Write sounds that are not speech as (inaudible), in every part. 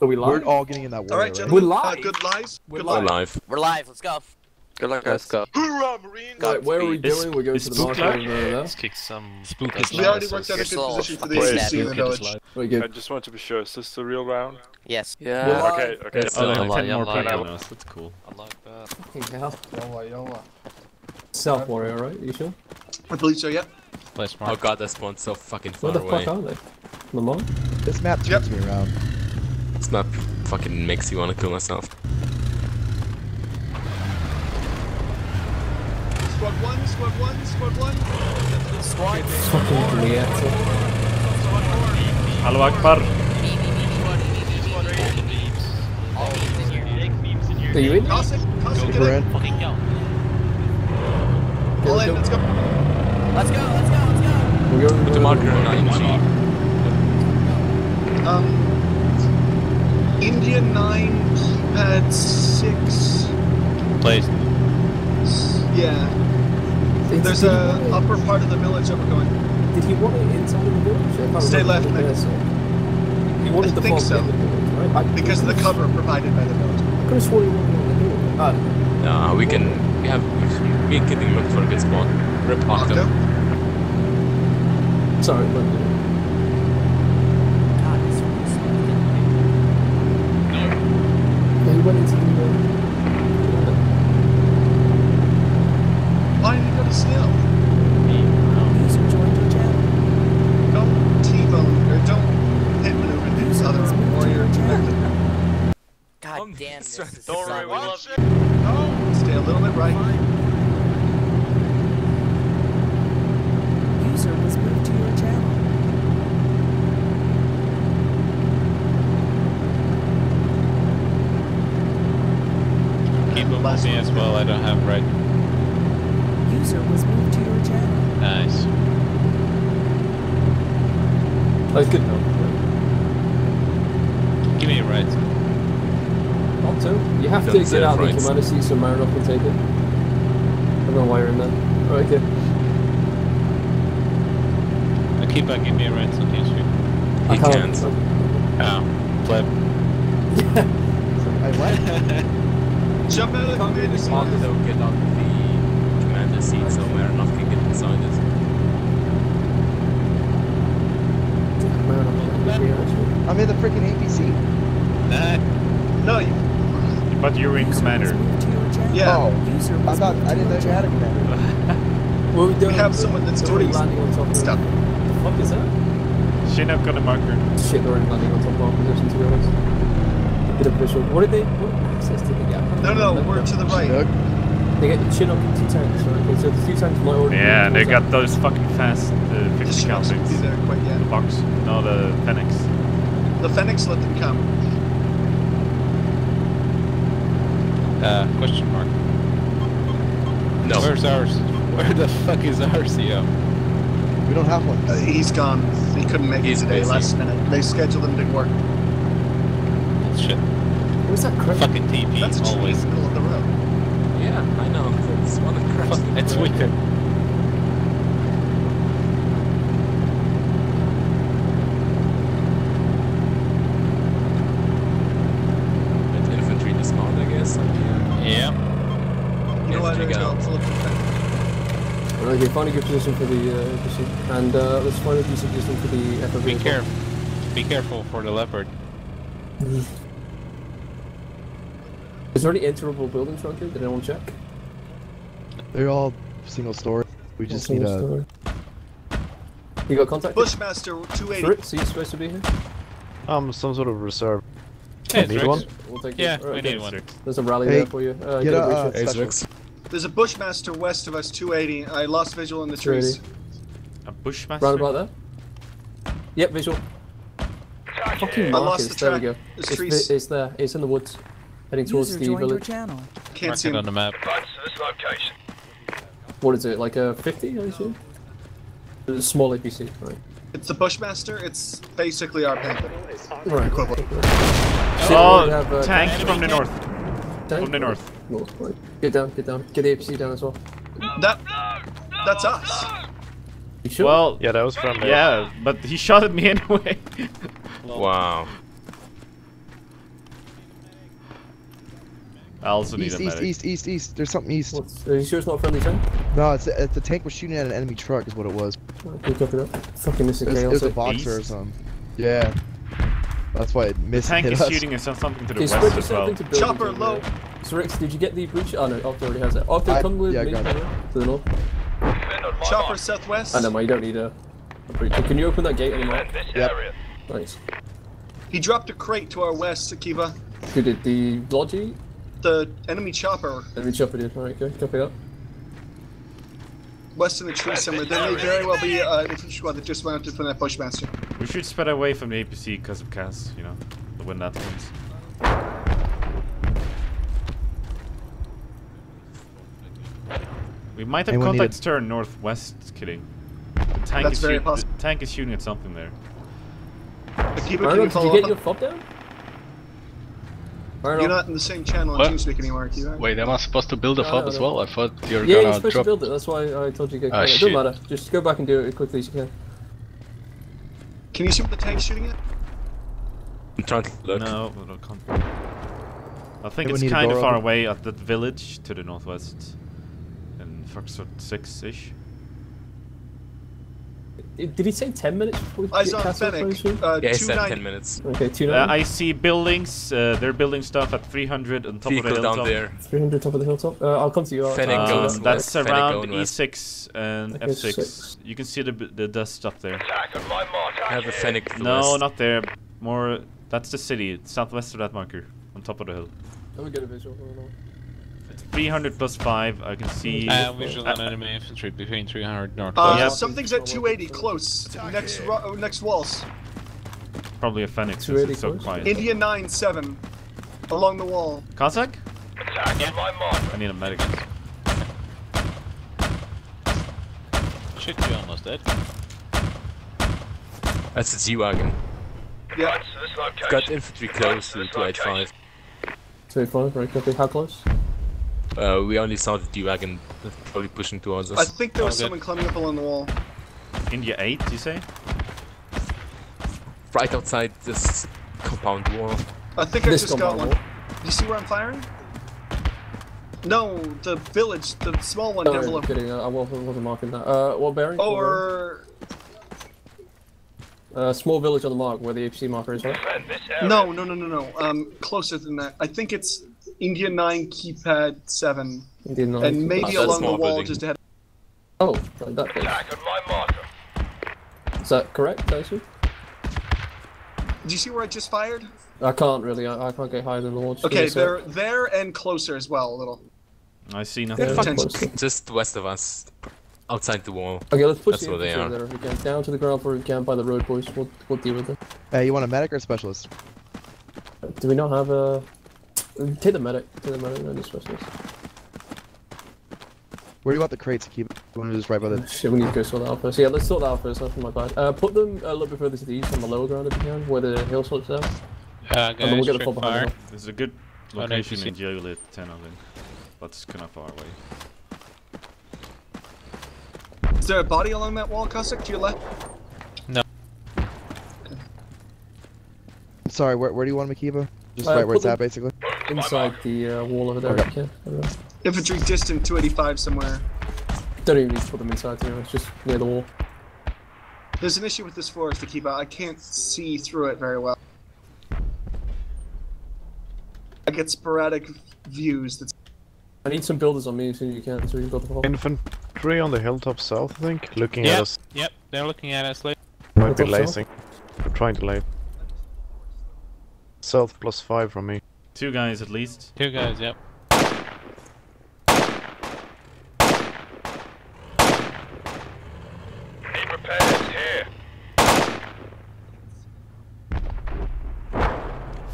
Are we live? We're all getting in that war. All right, right? gentlemen. We're Uh, live. good lies. We're good live. lies. live. We're live. Let's go. Good luck, guys. Let's go. Hoorah, Marines! Right, where are we Is- going? We're going to the Spook market live? over there. Let's kick some Spooky spooky We already worked out a You're good slow. position for the Fucking ACC in the village. I just want to be sure, is this the real round? Yes. Yeah. We're. Okay, okay. Oh, like Yalla, 10 more yalla, people yalla. That's cool. I like that. Fucking hell. Yola, yola. Self warrior, right? You sure? I believe so, yeah. Play Oh god, that spawn's so fucking far away. Where far the away. fuck are they? Lamar? This map Yep. turns me around. This map fucking makes you wanna kill myself. Squad one, squad one, squad one. Squad. Fucking Leatta. Allahu Akbar. All beams in here. Are you in? Cossack, Cossack, get We're in. in. Fucking go. All in, let's go. Let's go. Let's go. Let's go. We're going With the marker and IMG. Um, India 9, keypad 6. Place. Yeah. There's Did a want it- upper part of the village that we're going. Did he want it inside of the village? I Stay left, what Nick. it is. He wanted I the think so. the village, right? I, Because of the cover provided by the village. I could have sworn he wanted it in the village. Ah, Nah, we can. We have. We can getting looked for a good spot. Rip Octo. Octo. sorry, yeah, he went into the. Why did you go to Snail? User joined your channel. Don't T-bone, or don't hit maneuver these other warrior. God damn this. don't worry, we weird. love Stay a little bit right. User was moved to your channel. Keep me as well. I don't have red. User was moved to your channel. Nice. that's good now. Give me a red. Octo, you have to Don't get out of the rights. commander seat so Marinov can take it. I don't know why you're in there. Oh, okay. Uh, keep on give me a red so can't shoot. I He can't. can't. Oh. Flip. (laughs) I went. (laughs) Jump out of the commander seat. Octo get out the commander seat so Marinov can get inside it. Marinov can't be here, actually. I'm in the freaking APC. Nah. Uh, no, you. But you're in commander. moved to your channel. Yeah. Oh, I thought I didn't know you had a commander. (laughs) Well, we don't. We have someone that's doing landing on top of stuff. The fuck is that? Chinook on the marker. Shit, they're already landing on top of our position, to be honest. A bit of visual. What did they. What access did they get? I can't No, no, remember. we're to the right. Chinook. They get the Chinook and two tanks, right? Okay, so the two tanks might already. be Yeah, they towards got those fucking fast uh, The 50 cal Chinooks be there quite The box. No, the Phoenix. The Phoenix let them come. Uh, question mark. No. Where's ours? Where the fuck is RCO? We don't have one. Uh, he's gone. He couldn't make He's it today. busy. Last minute. They scheduled him to work. Shit. Them. Where's that crap? Fucking TP That's a tree in always. the middle the road. Yeah, I know. It's one of the cracks. It's wicked. Let infantry dismount, I guess. yeah. Yeah. You know what? Infantry Let's go. go. Full of effect. Okay, find a good position for the uh, position. And uh, let's find a decent position for the FOV. Be as well. careful. Be careful for the leopard. (laughs) Is there any enterable buildings around here? Did anyone check? They're all single story. We just need a. Story. You got contact? Bushmaster 280. Fritz, are you supposed to be here? Um, some sort of reserve. Hey, Need Rex. one? We'll take Yeah, you. Alright, we okay. need one. There's a rally Hey, there for you. Uh, get get a, a uh, breach. There's a Bushmaster west of us 280. I lost visual in the trees. A Bushmaster? Right about there. Yep, visual. Fucking I markers. lost the there we go. There's It's, trees. it's there. It's in the woods. Heading towards User the village. channel. Can't Mark see it on the map. What is it? Like a 50, I assume? It's a small APC, right? It's the Bushmaster. It's basically our Panther. Right. Equivalent. Shit, Oh, we have, uh, tanks from the north. tank? From the north. North, right. Get down, get down. Get the APC down as well. That. That's us. You sure? Well, Yeah, that was from there. yeah, but he shot at me (laughs) anyway. Wow. I also need East, a east, medic. east, east, east. There's something east. What's, are you sure it's not a friendly tank? No, it's, it's the tank was shooting at an enemy truck is what it was. Okay, copy that. Fucking missing It was, it was a Can boxer or something. Yeah. That's why it The tank hit is us. shooting at something to the you west spread as yourself well. into buildings Chopper low. there? So Rex, did you get the breach? Oh no, Octo already has it. Octo, I- come with yeah, me got it. to the north. Chopper southwest. I know, man, you don't need a, a breach. Can you open that gate anymore? Yep. Nice. He dropped a crate to our west, Akiva. Who did the Logi? The enemy chopper Enemy chopper did. Alright, okay, copy that. west in the tree somewhere. There may very well be uh, an infantry squad that just mounted from that Bushmaster. We should spread away from the APC because of Cass, you know, when that comes. We might have Anyone contacts turn northwest, kidding. The tank, That's is very possible. the tank is shooting at something there. Akiva, Arnold, can you did you get up? your fob down? You're not in the same channel on What? TeamSpeak anymore, Akiva. Wait, am I supposed to build a No, fob no, as well? I thought you were Yeah, you're gonna supposed drop. to build it. That's why I told you to get Ah, it. Doesn't matter. Just go back and do it as quickly as you can. Can you see what the tank's shooting at? I'm trying to look. No, I can't. I think Hey, it's kind of far open. away at that village to the northwest. In Foxtrot 6-ish. Did he say 10 minutes before we Eyes get on Castle Fennec. Uh, Yeah, he said 10 minutes. Okay, two Uh, nine. I see buildings. Uh, they're building stuff at 300 on top Vehicle of the down hilltop. there. 300 top of the hilltop. Uh, I'll come to you. I'll- Fennec I'll- Um, goes that's west, around. E6 and Okay, F6. six. You can see the the dust up there. I have a Fennec to the No, west. not there. More. That's the city. Southwest of that marker, on top of the hill. Let me get a visual. Hold on. It's 300 plus five. I can see. Uh, visual on Uh, enemy infantry between 300 north. Uh, Yeah. Something's at 280, close. Next, ro- uh, next walls. Probably a Phoenix. since 280 It's so close? quiet. India 9-7. Along the wall. Cossack? I need a medic. Should be almost dead. That's a G-Wagon. Yeah. Got infantry close to 285. 285, right, copy. How close? Uh, we only saw the G-Wagon probably pushing towards us. I think there was Oh, someone climbing up along the wall. India 8, you say? Right outside this compound wall. I think I just got one. wall. You see where I'm firing? No, the village, the small one No, down I'm below. kidding. I wasn't, wasn't marking that. Uh, what bearing? What bearing? Or Uh, small village on the mark where the HC marker is, right? no, no, no, no, no. Um, closer than that. I think it's India 9 keypad 7, Indian nine. and maybe that's along the wall building. just ahead. Oh, right, that bit. Is that correct, Tyson? Do you see where I just fired? I can't really. I, I can't get higher than the wall. Okay, me they're there and closer as well, a little. I see nothing. Good that's potential. close. Just west of us. Outside the wall. Okay, let's push That's the where they infantry are. there if we can. Down to the ground floor if we can by the road, boys. We'll, we'll deal with it. Hey, you want a medic or a specialist? Do we not have a... Take the medic. Take the medic, not the this. Where do you want the crates to keep? You want to just right by the. Shit, we need to go sort that out first. Yeah, let's sort that out first. That's my bad. Uh, put them a little bit further to the east on the lower ground if you can, where the hill sorts out. Uh, And then we'll get the check full behind fire. This is a good Oh, no, location in Joliet 10, I think. But it's kind of far away. Is there a body along that wall, Cossack, to your left? No. Sorry, where, where do you want Makiba? Just Uh, right where put it's at, basically. Inside the uh, wall over there Okay. if you can. I don't know. Infantry distant 285 somewhere. Don't even need to put them inside, you know, it's just near the wall. There's an issue with this forest, Akiba. I can't see through it very well. I get sporadic views. That's I need some builders on me as soon as you can, so we can build the wall. Infantry on the hilltop south, I think, looking Yep. at us. Yep, they're looking at us. Like, Might be Hilltop south? lacing. We're trying to lay. South plus five from me. Two guys at least. two guys. Yep.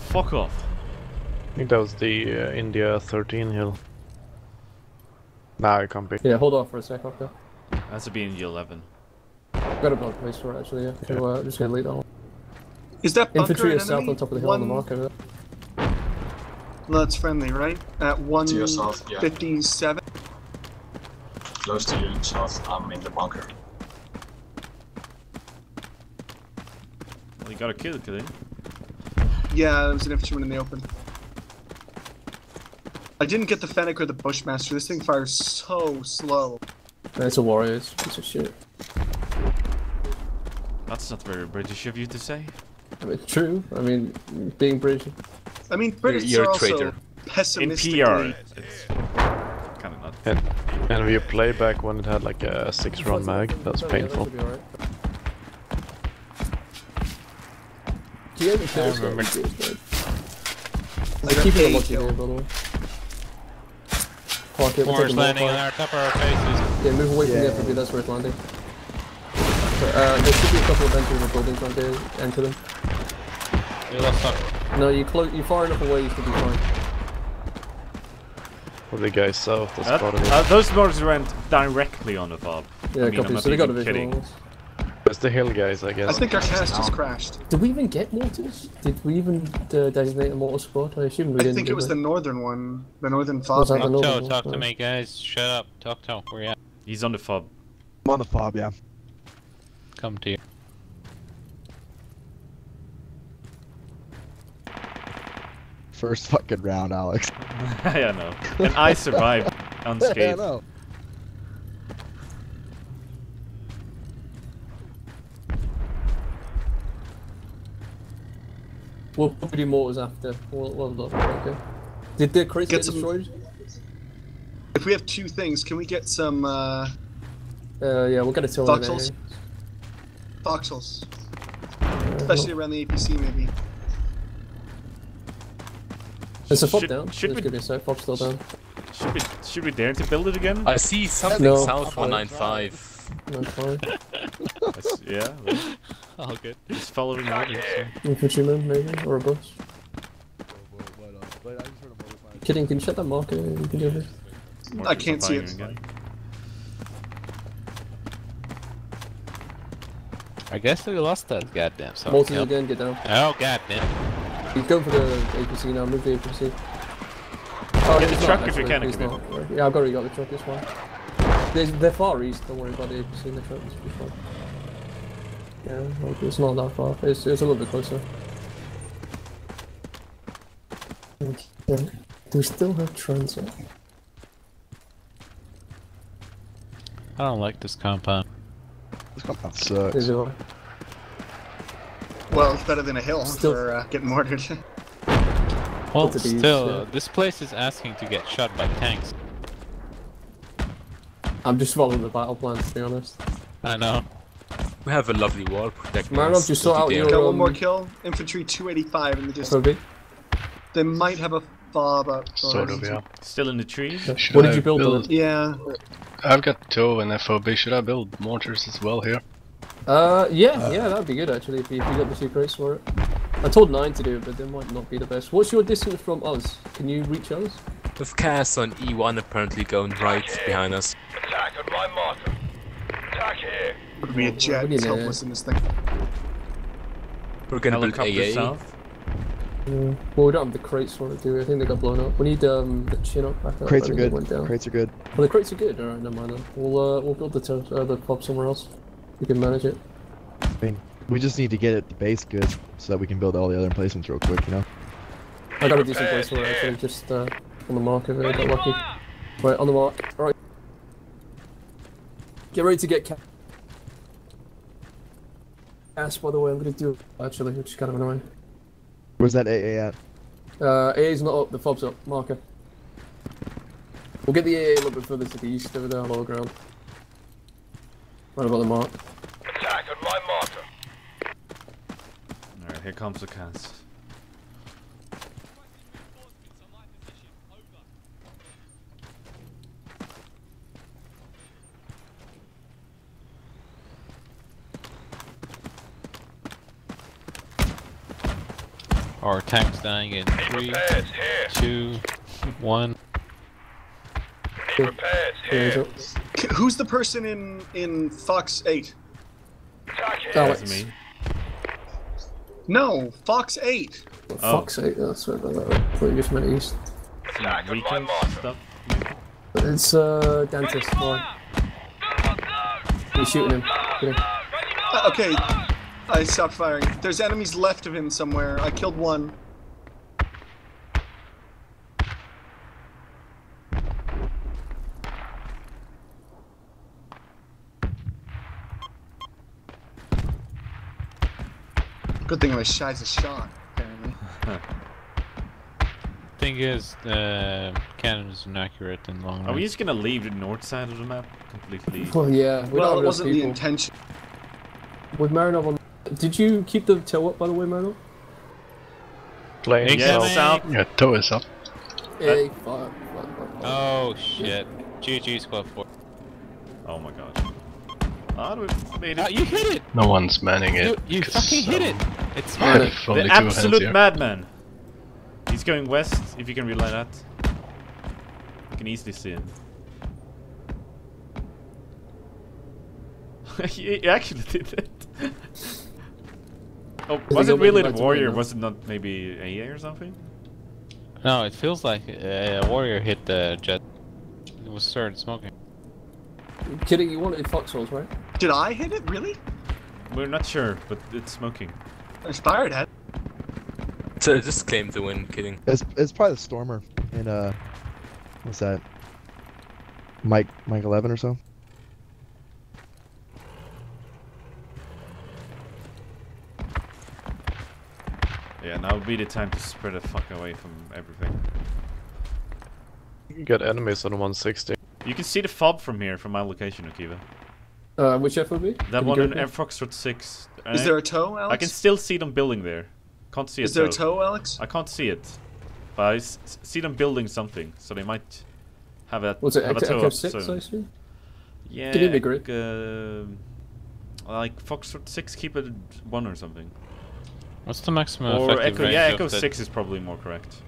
Fuck off. I think that was the uh, India 13 hill. Nah, it can't be. Yeah, hold off for a sec, okay. Has to be India 11. Got a block place for it actually, yeah. So, uh, just gonna lead that one. Is that Infantry is south enemy? on top of the hill on the One- that's friendly, right? At To your south, yeah. 157. Close to you, south. I'm in the bunker. Well, you got a kill, kill. Yeah, there was an infantryman in the open. I didn't get the Fennec or the Bushmaster. This thing fires so slow. It's a warrior. It's a piece of shit. That's not very British of you to say. I mean, true. I mean, being British. I mean, British you're are a also traitor. In. PR, it's kind of not. And and we play back when it had like a six round mag. That's painful. That should be alright. Do you ever kill I this remember- guy? I They're a eight here, by the way. Park it, we'll take Forest them all landing on apart. our top of our faces. Yeah, move away from Yeah. the FOB, that's where it's landing. Uh, there should be a couple of entries and buildings right there. Enter them. We lost up. No, you close. You far enough away, you should be fine. Well, the guy south has Uh, spotted it. uh, those mortars went directly on the fob. Yeah, I mean, I'm copy. So they got a even visual. kidding. on us. It's the hill guys, I guess. I think our cast just crashed. Did we even get mortars? Did we even uh, designate a mortar spot? I assume we I didn't. I think it was we? the northern one, the northern fob. that Talk northern to, talk to me, guys. Shut up. Talk to. Where are you at? He's on the fob. I'm on the fob, yeah. Come to you. First fucking round, Alex. (laughs) I know. And I survived (laughs) unscathed. know. We'll probably do mortars after. We'll, we'll look. Okay. Did the crates Get get some- destroyed? If we have two things, can we get some uh, Uh, yeah, we'll get a till. Voxels? voxels? Especially around the APC, maybe. There's a fob Should- down. should Let's we- give it a sec. Still down. Should we should we dare to build it again? I see something No. south 195. No, fine. That's- yeah, well, (laughs) All good. just following orders. so. Infantryman, maybe, or a bus. Kidding, can you shut that marker? You can do this. I can't see it. again. I guess we lost that goddamn song. Mortars again, get down. Oh goddamn. He's going for the APC now, move the APC. Oh, Get Oh, the truck if you can, he's Akabit. not. Yeah, I've already got the truck, it's fine. They're, they're far east, don't worry about the APC in the truck, this will be fine. Yeah, like, it's not that far, it's, it's a little bit closer. Yeah. Do we still have transit? I don't like this compound. This compound sucks. Is it all? Well, it's better than a hill Still- for uh, getting mortared. (laughs) Well, to the still, yeah. this place is asking to get shot by tanks. I'm just following the battle plan, to be honest. I know. We have a lovely wall protecting Marinov, us. you sort Don't out your- Got one more Um, kill. Infantry 285 in the distance. So big. They might have a fob up. Sort of, yeah. Still in the trees. Should What did you build on it? Yeah. I've got two and FOB. Should I build mortars as well here? Uh, yeah, yeah, that'd be good actually if you, if you got the secrets for it. I told nine to do it, but they might not be the best. What's your distance from us? Can you reach us? With Cass on E1 apparently going right behind us. Would be a jet. we need It's a- helpless in this thing. We're gonna build Helicopter AA. south. Yeah. Well, we don't have the crates for it, do we? I think they got blown up. We need um, the chin up back up. Crates I are think they good. Went down. Crates are good. Well, the crates are good. All right, never mind. Then. We'll uh, we'll build the to- uh, the pub somewhere else. We can manage it. I mean, we just need to get it the base good so that we can build all the other emplacements real quick, you know? I got a decent place for it actually, just uh, on the mark if I got lucky. Right, on the mark. All right. Get ready to get ca-. By the way, I'm gonna do it actually, which is kind of annoying. Where's that AA at? Uh, AA's not up, the fob's up. Marker. We'll get the AA a little bit further to the east over there, lower ground. Right about the mark. Attack on my marker. Alright, here comes the cast. Our tank's dying in three, two, one. AA's up. K- Who's the person in in Fox 8? Alex. That's me. No, Fox 8. For Oh. fuck's sake, that's right about that. I thought you just meant east. Some stuff. It's uh, dentist. Why? You're shooting him. Get him. Uh, okay, I stopped firing. There's enemies left of him somewhere. I killed one. Good thing I'm as shy as a shot, apparently. (laughs) Thing is, uh, cannon is inaccurate in long Are we just gonna leave the north side of the map completely? Well, yeah. We Well, don't it wasn't the intention. With Marinov on. Did you keep the tail up, by the way, Marinov? Playing Yeah, Incoming! south. Yeah, toe is up. Yeah, fuck, fuck, fuck, fuck. Oh shit. GG squad 4. Oh my god. We made it. you hit it! No one's manning it. You, you 'cause, fucking hit it! It's I smart. have only The absolute madman. He's going west, if you can relay that. You can easily see him. (laughs) he he actually did it. (laughs) oh, he was it really back the warrior? Was it not maybe AA or something? No, it feels like uh, a warrior hit the jet. It was started smoking. Kidding, you wanted foxholes, right? Did I hit it? Really? We're not sure, but it's smoking. Inspired had. (laughs) So just claim the win, kidding. It's it's probably the Stormer in uh, what's that? Mike Mike Eleven or so. Yeah, now would be the time to spread the fuck away from everything. You can get enemies on 160. You can see the fob from here, from my location, Akiva. Uh, which FOB? That Can you one in there? Air Foxtrot 6. Is there a toe, Alex? I can still see them building there. Can't see Is a there a toe. toe, Alex? I can't see it. But I s- s- see them building something, so they might have a, What's it, have a Echo, toe Echo up 6, I soon. assume? Yeah, Give me the grid. um, like Foxtrot 6, keep it 1 or something. What's the maximum or effective Echo, range yeah, Echo the... 6 is probably more correct.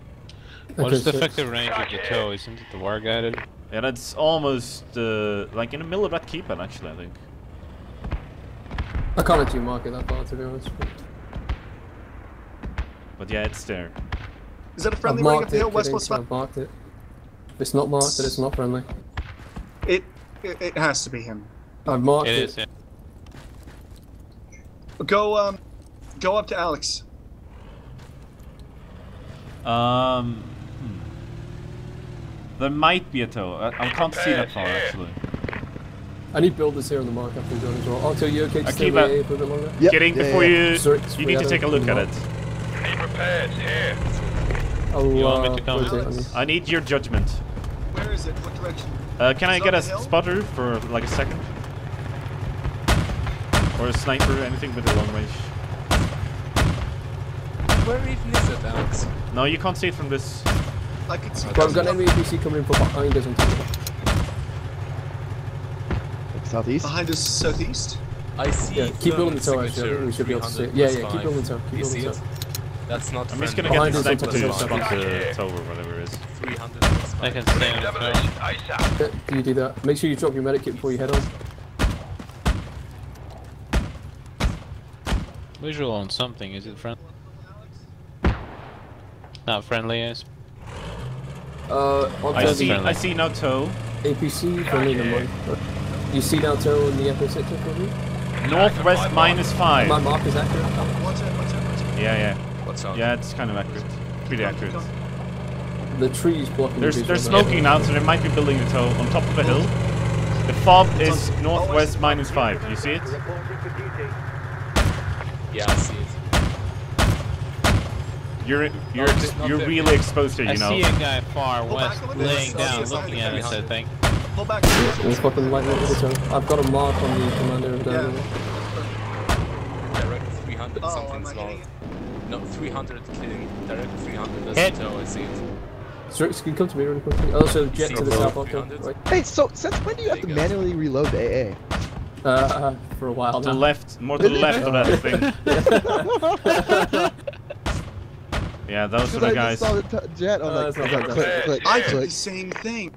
What Echo is the effective range of the toe? Isn't it the war guided? Yeah, that's almost uh, like in the middle of that keypad, actually, I think. I can't actually mark it that far, to be honest. but- But yeah, it's there. Is that a I've friendly running up marked the it, hill, West kidding, West so I've marked it. If it's not marked, then it's not friendly. It, it it has to be him. I've marked It it. is, yeah. Go um, go up to Alex. Um. There might be a toe. I, I can't see that far, actually. I need builders here on the mark after done as well. I'll tell you okay to I stay keep with a- for a bit longer? Yep, Kidding, yeah, before yeah. you... Sorry, You need to take a don't look at mark. it. I'll, You want me uh, to come put it with on us? you. I need your judgment. Where is it? What direction? Uh, can I get a the hill? spotter for like a second? Or a sniper, anything with a long range? Where even is it, Alex? No, you can't see it from this. I could see. But I've got an enemy APC coming in from behind us on top of it. Southeast. behind us southeast. I see. Yeah, keep building the thermal tower actually. We should be able to see it. Yeah, yeah, keep building the tower. Keep You building see the it? tower. That's not I'm just gonna get Behind the us sniper to the spot tower. the tower, whatever it is. 300 plus I can stay on the toe. Yeah, can you do that? Make sure you drop your medikit before you head on. Visual on something, is it friendly? Not friendly, yes. Uh, I see. friendly. I see no toe. APC friendly no more. You see now toe in the Echo sector for me? Northwest minus five. My mark is accurate. Watch out! Watch out! Watch out! Yeah, yeah, What's up? yeah. It's kind of accurate. Pretty accurate. The trees blocking There's the they're smoking now, so they might be building the toe on top of a hill. The fob is northwest minus five. You see it? Yeah, I see it. You're you're No, it's you're there. really exposed here, I you know. see a guy far Pull west back a little bit. laying I down, looking at of us, I 300. think. Pull back. It's fucking lightning with the. I've got a mark on the commander of the Yeah. Direct 300 Oh, am something's I not. No, 300 kidding. Direct 300 that's Hit. the toe, I see it. Strix, can you come to me really quickly? Also, jet see to the the south, road okay? 300? Right. Hey, so since when do you have to There you go. manually reload the AA? Uh, uh, for a while To the left, more to the left of that thing. (laughs) (laughs) (laughs) Yeah, those are the I guys. just saw the jet. I'm Uh, like, it's not click, that click, click, I did the same thing.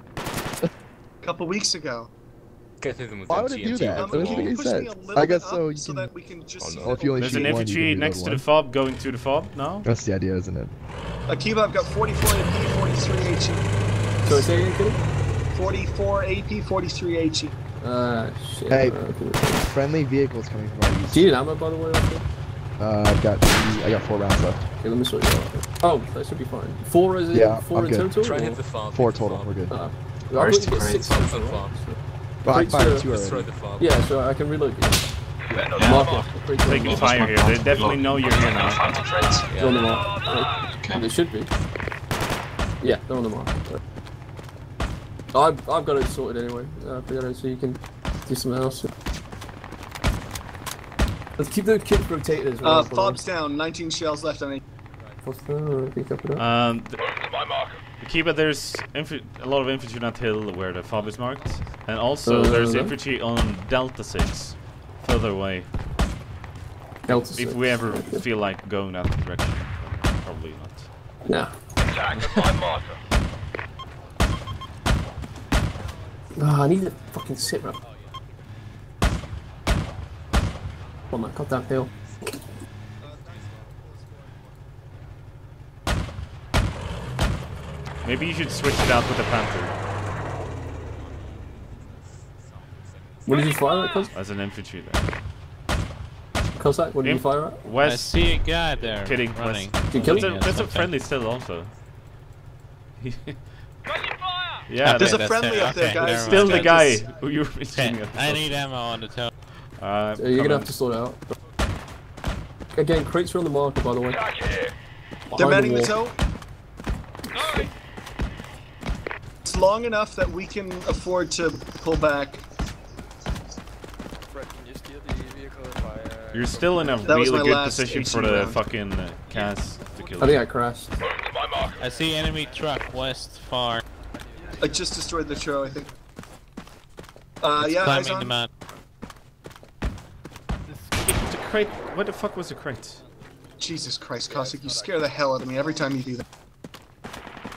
A couple weeks ago. Get him with Why would it do that? Um, That doesn't make you any push me a sense. I guess so up you so can- that we can just Oh, no. If you only There's shoot an infantry can reload next to the fob going to the fob now. That's the idea, isn't it? Akiva, I've got 44 AP, 43 HE. So say again, Kitty? 44 AP, 43 HE. Uh, shit. Hey. Friendly vehicles coming from our east. Do you need ammo, by the way? Also? Uh, I've got three, I got four rounds left. Okay, let me sort you out. Oh, that should be fine. Four is it? Yeah, Four I'm in good. total? Try or- hit the fob. Four total. fob. We're good. Uh, I Where's thought get six It's total, not right? fob. Well, I fired two Destroy already. the fob. Yeah, so I can reload you. Mark it. Pretty good. Taking fire here. They definitely know you're here now. Find the crates. They're on the mark. Right. Okay. They should be. Yeah, they're on the mark. Right. I've, I've got it sorted anyway, uh, Pedro, so you can do something else. Let's keep the kids rotated as well. Uh, by the way. fobs down. 19 shells left on it. What's the... I think up it up. Um, th- Akiba, there's inf- a lot of infantry on that hill where the fob is marked, and also Uh, there's there? infantry on Delta Six, further away. Delta Six. If six. we ever Okay. feel like going that direction, probably not. Nah. Ah, I need to fucking sit rep. My god, that hill. Maybe you should switch it out with the Panther What did you fire at, Cos- as an infantry there. Cossack? What did you fire at? I West, see a guy there kidding, running. West. You killed That's a, him? that's a friendly still also. yeah, There's that's a friendly it. up there, Okay, guys. never still the guy who you were Okay, mentioning at I need ammo on the toe. Uh, So you're gonna come have to sort it out. Again, crates are on the marker, by the way. They're manning the wall. toe. It's long enough that we can afford to pull back. You're still in a That really good position for the round. fucking uh, cast to kill. I think. I crashed. I see enemy truck west far. I just destroyed the show, I think. Uh, It's yeah, eyes climbing the mount. The crate. What the fuck was the crate? Jesus Christ, Cossack, you scare the hell out of me every time you do that.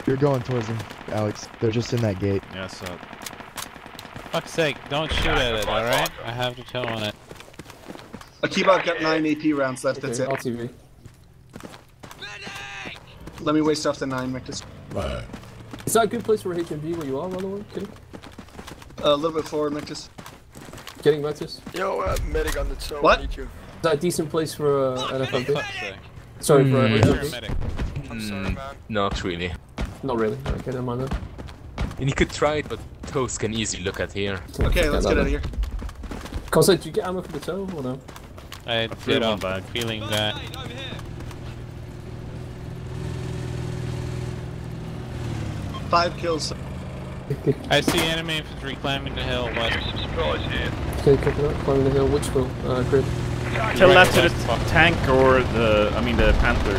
You're going towards them, Alex. They're just in that gate. Yeah, so Fuck's sake, don't shoot at it, alright? I have to toe on it. Akiba got 9 AP rounds left, that's Okay, it. RTV. Let me waste off the 9, Mictus. Is that a good place for HMG where you are, by the way? Kidding? A little bit forward, Mictus. Getting Matis? Yo, uh, medic on the toe. What? I need you. Is that a decent place for uh, an FMP? Fuck's sake. Sorry, for Hmm. an Where's your medic? I'm sorry, Mm, man. not really. Not really. Okay, never mind then. And you could try it, but toes can easily look at here. Okay, let's get out of here. Cossack, did you get ammo for the toe or no? I threw did one off back. feeling that. Five kills. I see enemy infantry climbing the hill west. Okay, copy that. Climbing the hill. Which hill? Uh, grid. Tell Right that to the west, fuck. tank or the. I mean the Panther.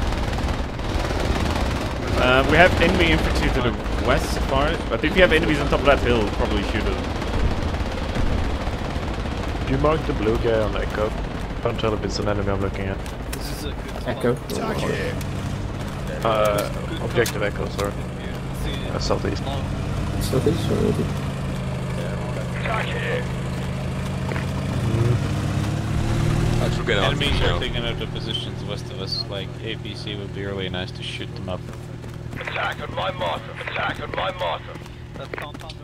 Uh, we have enemy infantry to the west far, but if you have enemies on top of that hill, probably shoot them. Do you mark the blue guy on Echo? Can't tell if it's an enemy I'm looking at. this is Echo. Uh, objective Echo, sorry. Uh, southeast. Southeast or okay. I should get out Enemies now. are taking up the positions west of us. Like APC would be really nice to shoot them up.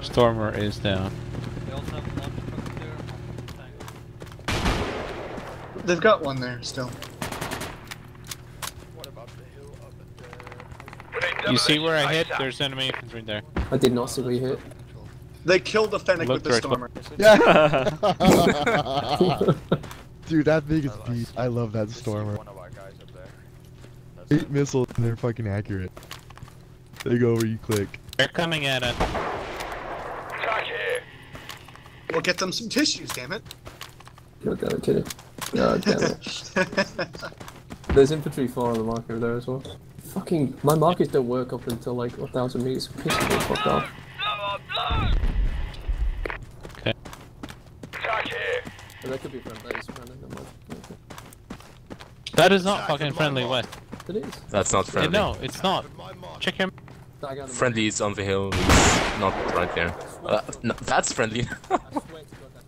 Stormer is down. They've got one there still. What about the hill up at. You see where I hit? There's enemy infantry there. I did not see where you hit. They killed the Fennec Look with the Stormer. Yeah. (laughs) (laughs) (laughs) Dude, that thing is deep. I love that stormer. One of our guys up there. Eight missiles and they're fucking accurate. They go where you click. They're coming at us. We'll get them some tissues, damn it. God damn it, kidding. God (laughs) damn it. There's infantry far on the marker there as well. Fucking, my markers don't work up until like a thousand meters. Pissing me the fuck off. But that could be friend base, man. Never mind. Okay. That is not fucking friendly west. It is. That's not friendly. no, it's not. Check him. I got them. Friendly is on the hill, it's not right there. Uh, no, that's friendly. (laughs) I swear to God that's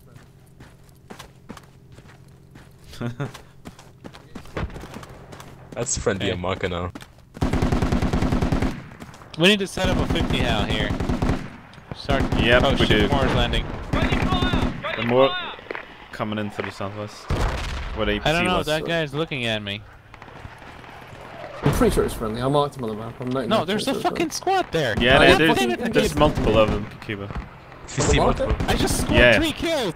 friendly. (laughs) that's friendly Okay. and marker now. We need to set up a 50 cal here. Start. Yep, oh we shit, do. more is landing. The more coming in for the southwest. Where the APC I don't know. was. That guy's looking at me. I'm pretty sure it's friendly. I marked him on the map. I'm 99% No, there's a sure it's fucking squad there. Yeah, Oh, there- there's, there's multiple of them, Kiba. You see multiple. I just scored Yeah. three kills.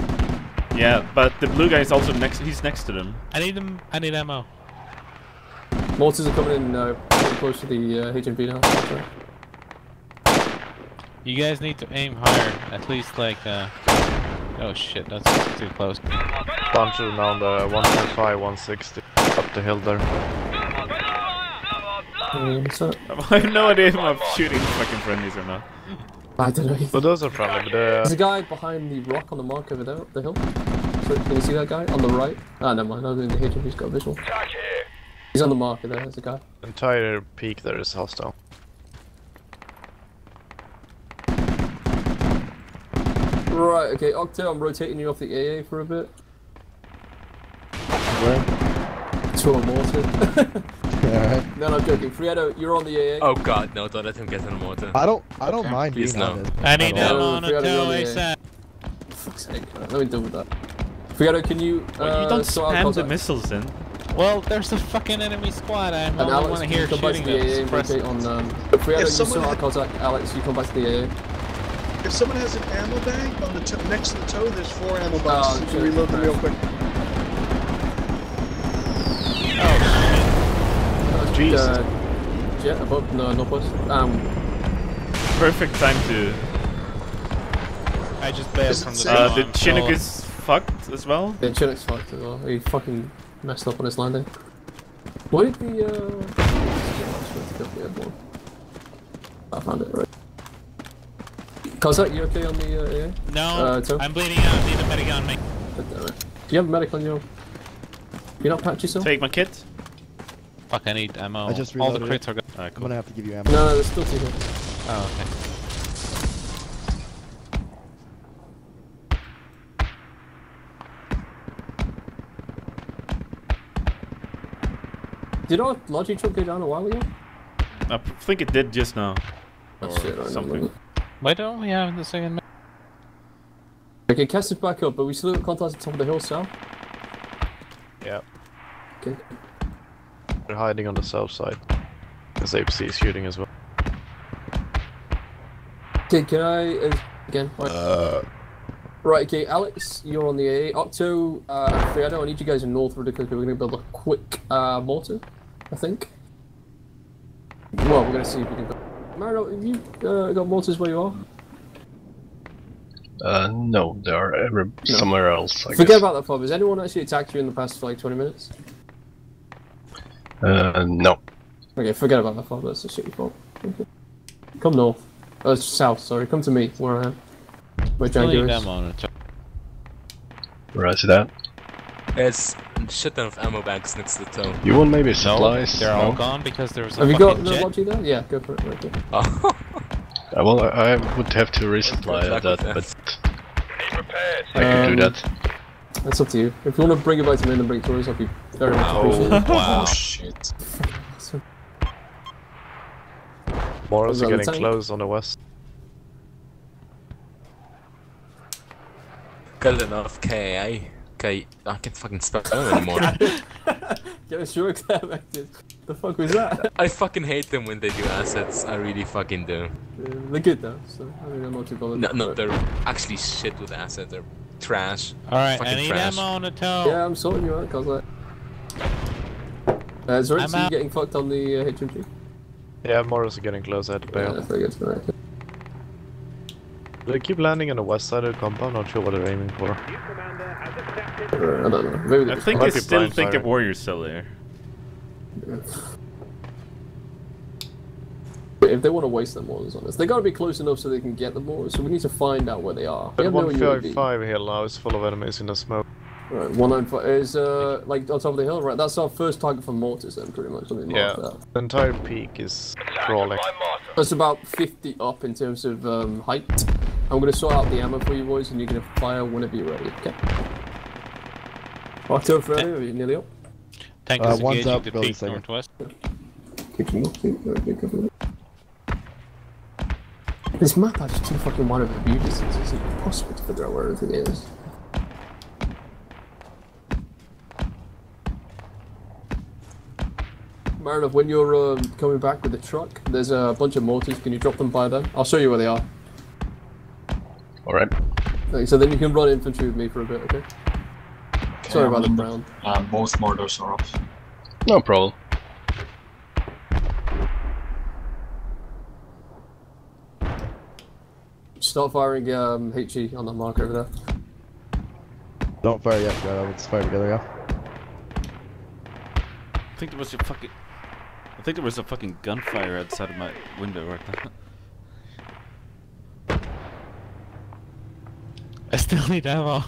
Yeah, but the blue guy is also next. He's next to them. I need them. I need ammo. Mortars are coming in uh, pretty close to the uh, HMG now. so- You guys need to aim higher. At least like. Uh... Oh shit, that's too close. Down to now the 125, 160. Up the hill there. (laughs) I have no idea if I'm shooting fucking friendlies or not. I don't know. But those are friendly, but uh, There's a guy behind the rock on the mark over there, up the hill. So, can you see that guy on the right? Ah, never mind. I think the HMG's got a visual. He's on the marker there. There's a guy. entire peak there is hostile. Right. Okay, Octo. I'm rotating you off the AA for a bit. Where? To a mortar. (laughs) Alright. no, no, I'm joking. Friedo, you're on the AA. Oh god, no, don't let him get in the mortar. I don't. I don't mind Please being no. on it. I need at all. ammo on a Forgot to go tow ASAP. Fuck's sake. Right, let me deal with that. Friedo, can you? Uh, Well, you don't spam the missiles then. Well, there's a fucking enemy squad. I And only Alex, want to can hear you come back to shooting the AA and rotate on. Um, Friedo, you someone sort out contact. Alex, you come back to the AA. If someone has an ammo bag on the to- next to the toe, there's four ammo Oh, boxes. you shit. can reload them real quick. Jesus. Uh, yeah, above, no, northwest. Um, Perfect time to. I just bailed from the say- Uh, the Chinook full. is fucked as well. yeah, Chinook's fucked as well. He fucking messed up on his landing. Why did the, uh... I found it, right. Kozak, you okay on the, uh, AA? No, Uh. I'm bleeding out. Need a medic on me. God damn it. Do you have a medic on your... You not patch yourself? Take my kit. Fuck, I need ammo. I just All the reloaded crits are gone. Alright, I'm gonna have to give you ammo. No, no, there's still two here. Oh, okay. Did our logic truck go down a while ago? I think it did just now. Oh, Or shit, I don't something. Know. Why don't we have the second? ma- Okay, cast us back up, but we still got contact at the top of the hill south. Yeah. Okay. They're hiding on the south side. Because APC is shooting as well. Okay, can I... Uh, again, right. Right, okay, Alex, you're on the AA. Octo, uh, and Friedo, I need you guys in Northwood because we're going to build a quick uh, mortar, I think. Well, we're going to see if we can... build- Marino, have you uh, got mortars where you are? Uh, no, they are every, No. somewhere else. I Forget guess. about that, Bob. Has anyone actually attacked you in the past, like, 20 minutes? Uh, no. Okay, forget about that, Bob. That's a shitty fault. Okay. Come north. Uh, south, sorry. Come to me, where I am. Where Still Django is. on. Where is it at? It's a shit ton of ammo bags next to the toe. You want maybe No, supplies? they're all No? gone because there was a Have you got fucking no jet. there? Yeah, go for it. Okay. Oh, Uh, well, I, I would have to resupply Good luck that, with but I can Um, do that. That's up to you. If you want to bring a vitamin and bring tourists, I'd be very much appreciated. Oh. appreciated. wow. Oh shit. So, Morals Was are getting tank? close on the west. Good enough, KA. Okay, I can't fucking spell anymore. Get a sure active. The fuck was that? I fucking hate them when they do assets. I really fucking do. Uh, they're good though, so I mean, I'm not too bothered. No, no, But- they're actually shit with assets. They're trash. Alright, I Fucking need trash. ammo on a tow. Yeah, I'm sorting you out, cause like. Uh, is there I'm you out. getting fucked on the uh, HMG? Yeah, Morals are getting close. I had to Yeah, bail. that's very good. Alright. They keep landing on the west side of the compound. Not sure what they're aiming for. Uh, I don't know. Maybe I think Might they be still blind think the firing. warrior's still there. If they want to waste their mortars on us, they gotta be close enough so they can get the mortars. So we need to find out where they are. We But have no UAV. 155 hill now is full of enemies in the smoke. Right, 195 is uh like on top of the hill, right? That's our first target for mortars then, pretty much. Yeah. that. The entire peak is crawling. That's about 50 up in terms of um, height. I'm gonna sort out the ammo for you boys, and you're gonna fire whenever you're ready. Okay. Octo ready? Are you nearly up? Tank Uh, is one's engaging up, the peak second. northwest. Kicking up, see? Okay, go for it. This map has too fucking wide of a view distance. It's impossible to figure out where everything is. Marinov, when you're um, coming back with the truck, there's a bunch of mortars. Can you drop them by them? I'll show you where they are. Alright. Okay, so then you can run infantry with me for a bit, okay? Sorry about the um, brown. Uh, both mortars are off. No problem. Start firing um, HE on that mark over there. Don't fire yet, Shadow. Let's fire together, yeah? I think there was a fucking. I think there was a fucking gunfire outside of my window right now. I still need ammo.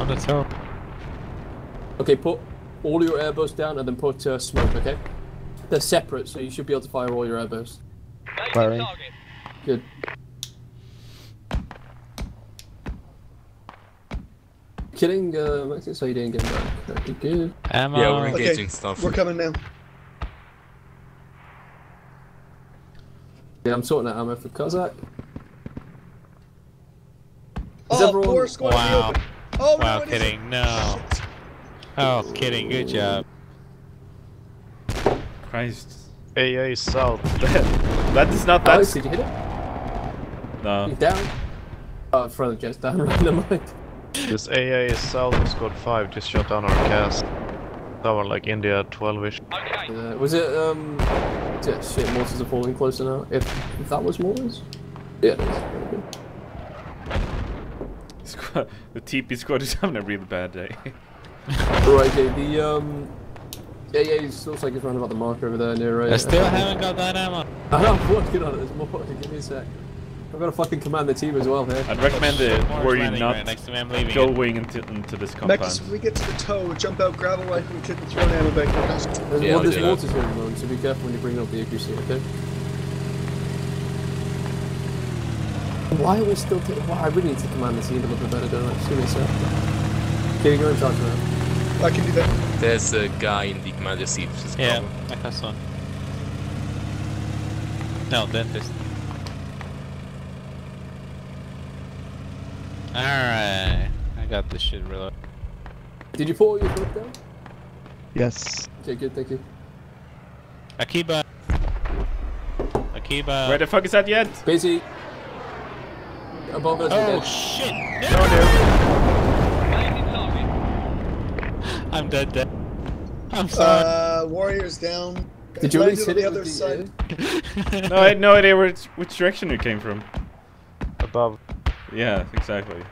On the top. Okay, put all your airbursts down and then put uh, smoke, okay? They're separate, so you should be able to fire all your airbursts. Firing. Good. Kidding, uh, Maxis, so you didn't get back. Okay, good. Ammo. Yeah, we're Okay, engaging stuff. We're coming now. Yeah, I'm sorting out ammo for Kozak. Is Oh, everyone- poor squad Wow. open. Oh, Wow, no, kidding. isn't. No. Oh, kidding. Good job. Christ. AA south. (laughs) That is not that. Alex, did you hit it? No. He's down. Oh, front of the jet's down, right, never mind. This AA is south of squad 5 just shot down our cast. That one like India 12ish. Uh, was it, um... Yeah, shit, mortars are falling closer now. If, if that was mortars? Yeah, it is. Very good. (laughs) Squad, the TP squad is having a really bad day. (laughs) Right, okay, the, um... Yeah, yeah, it looks like it's round about the marker over there near... right. I still haven't got that ammo. I (laughs) know, I'm working on it, there's more. Give me a sec. I've got to fucking command the team as well here. I'd recommend it were you not right next to me. I'm leaving. it. going into, into this compound. Max, when we get to the TOW, jump out, grab a rifle, and kick the throw an ammo back. There's, Yeah, well, we there's do here at the moment, so be careful when you bring up the APC, okay? Why are we still taking... Well, I really need to command the team a little bit better, don't I? Just give me a sec. Okay, go in charge now. I can do that. There's a guy in the commander seat. Just Yeah, cover. I have one. No, dentist. Alright. I got this shit reloaded. Did you pull your foot down? Yes. Okay, good, thank you. Akiba. Akiba. Where the fuck is that yet? Busy. Above us. Oh again. shit! Oh, (laughs) I'm dead dead. I'm sorry. Uh, warriors down. Did you Landed really on hit the other the side? (laughs) No, I had no idea which, which direction it came from. Above. Yeah, exactly.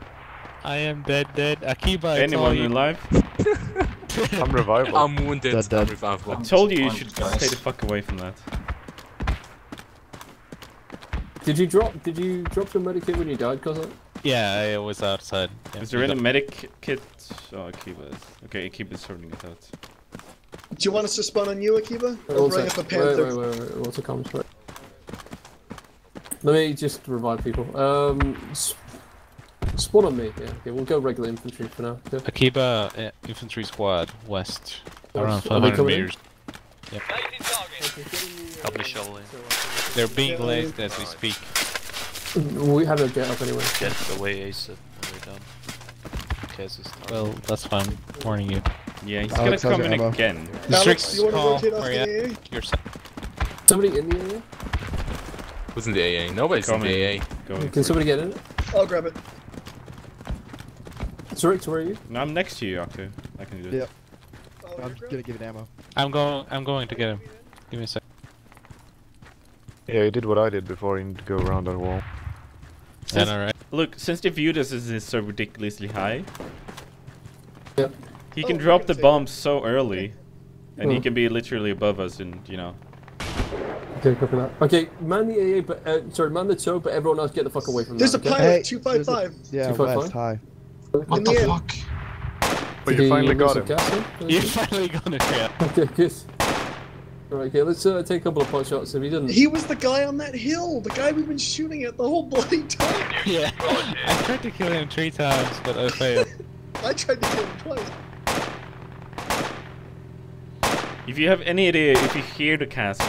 I am dead dead. Akiba, I Anyone told you. alive? I'm revivable. I'm wounded. Dead, dead. I'm revivable. I told you you Fine, should guys. stay the fuck away from that. Did you drop? Did you drop your medikit when you died, Cossack? Yeah, I was outside. Yeah, Is there we any got- medic kit? Oh, Akiba is. Okay, Akiba is sorting it out. Do you want us to spawn on you, Akiba? Wait, I'll bring up a Wait, panther. wait, wait, wait, what's the comments right? Let me just revive people. Um, s- spawn on me. Yeah, okay, we'll go regular infantry for now. Okay. Akiba uh, infantry squad west. Around Are they 500 coming in? meters. They're being glazed as we speak. We had a jet up anyway. Get away ASAP when we're done. Kez is starting. Well, that's fine. Warning you. Yeah, he's Alex, gonna come in ammo? again. Alex, Districts you want to call rotate off where the you AA? at? Your side. Somebody in the area? Who's in the AA? Nobody's in the AA. Going Can for somebody get in it? I'll grab it. Zurich, where are you? No, I'm next to you, Aku. I can do it. Yep. Oh, I'm you're just grabbing gonna give it ammo. I'm going. I'm going to get him. Give me a sec. Yeah, he did what I did before you need to go around that wall. Yeah, alright. Look, since the view this is, is so ridiculously high, Yeah. he Oh, can we drop can the bomb bombs so early, and he Hmm. can be literally above us, and you know. Okay, copy that. Okay, man the AA, but uh, sorry, man the TOW, but everyone else get the fuck away from There's a that. okay? pilot, Hey, 255. Yeah, 255? west, high. What the the fuck? But you finally got him. gas? You finally got it. Yeah. (laughs) Okay, good. Alright, okay, let's uh, take a couple of pot shots. If he didn't, He was the guy on that hill, the guy we've been shooting at the whole bloody time. (laughs) Yeah. I tried to kill him three times, but I failed. (laughs) I tried to kill him twice. If you have any idea, if you hear the cast,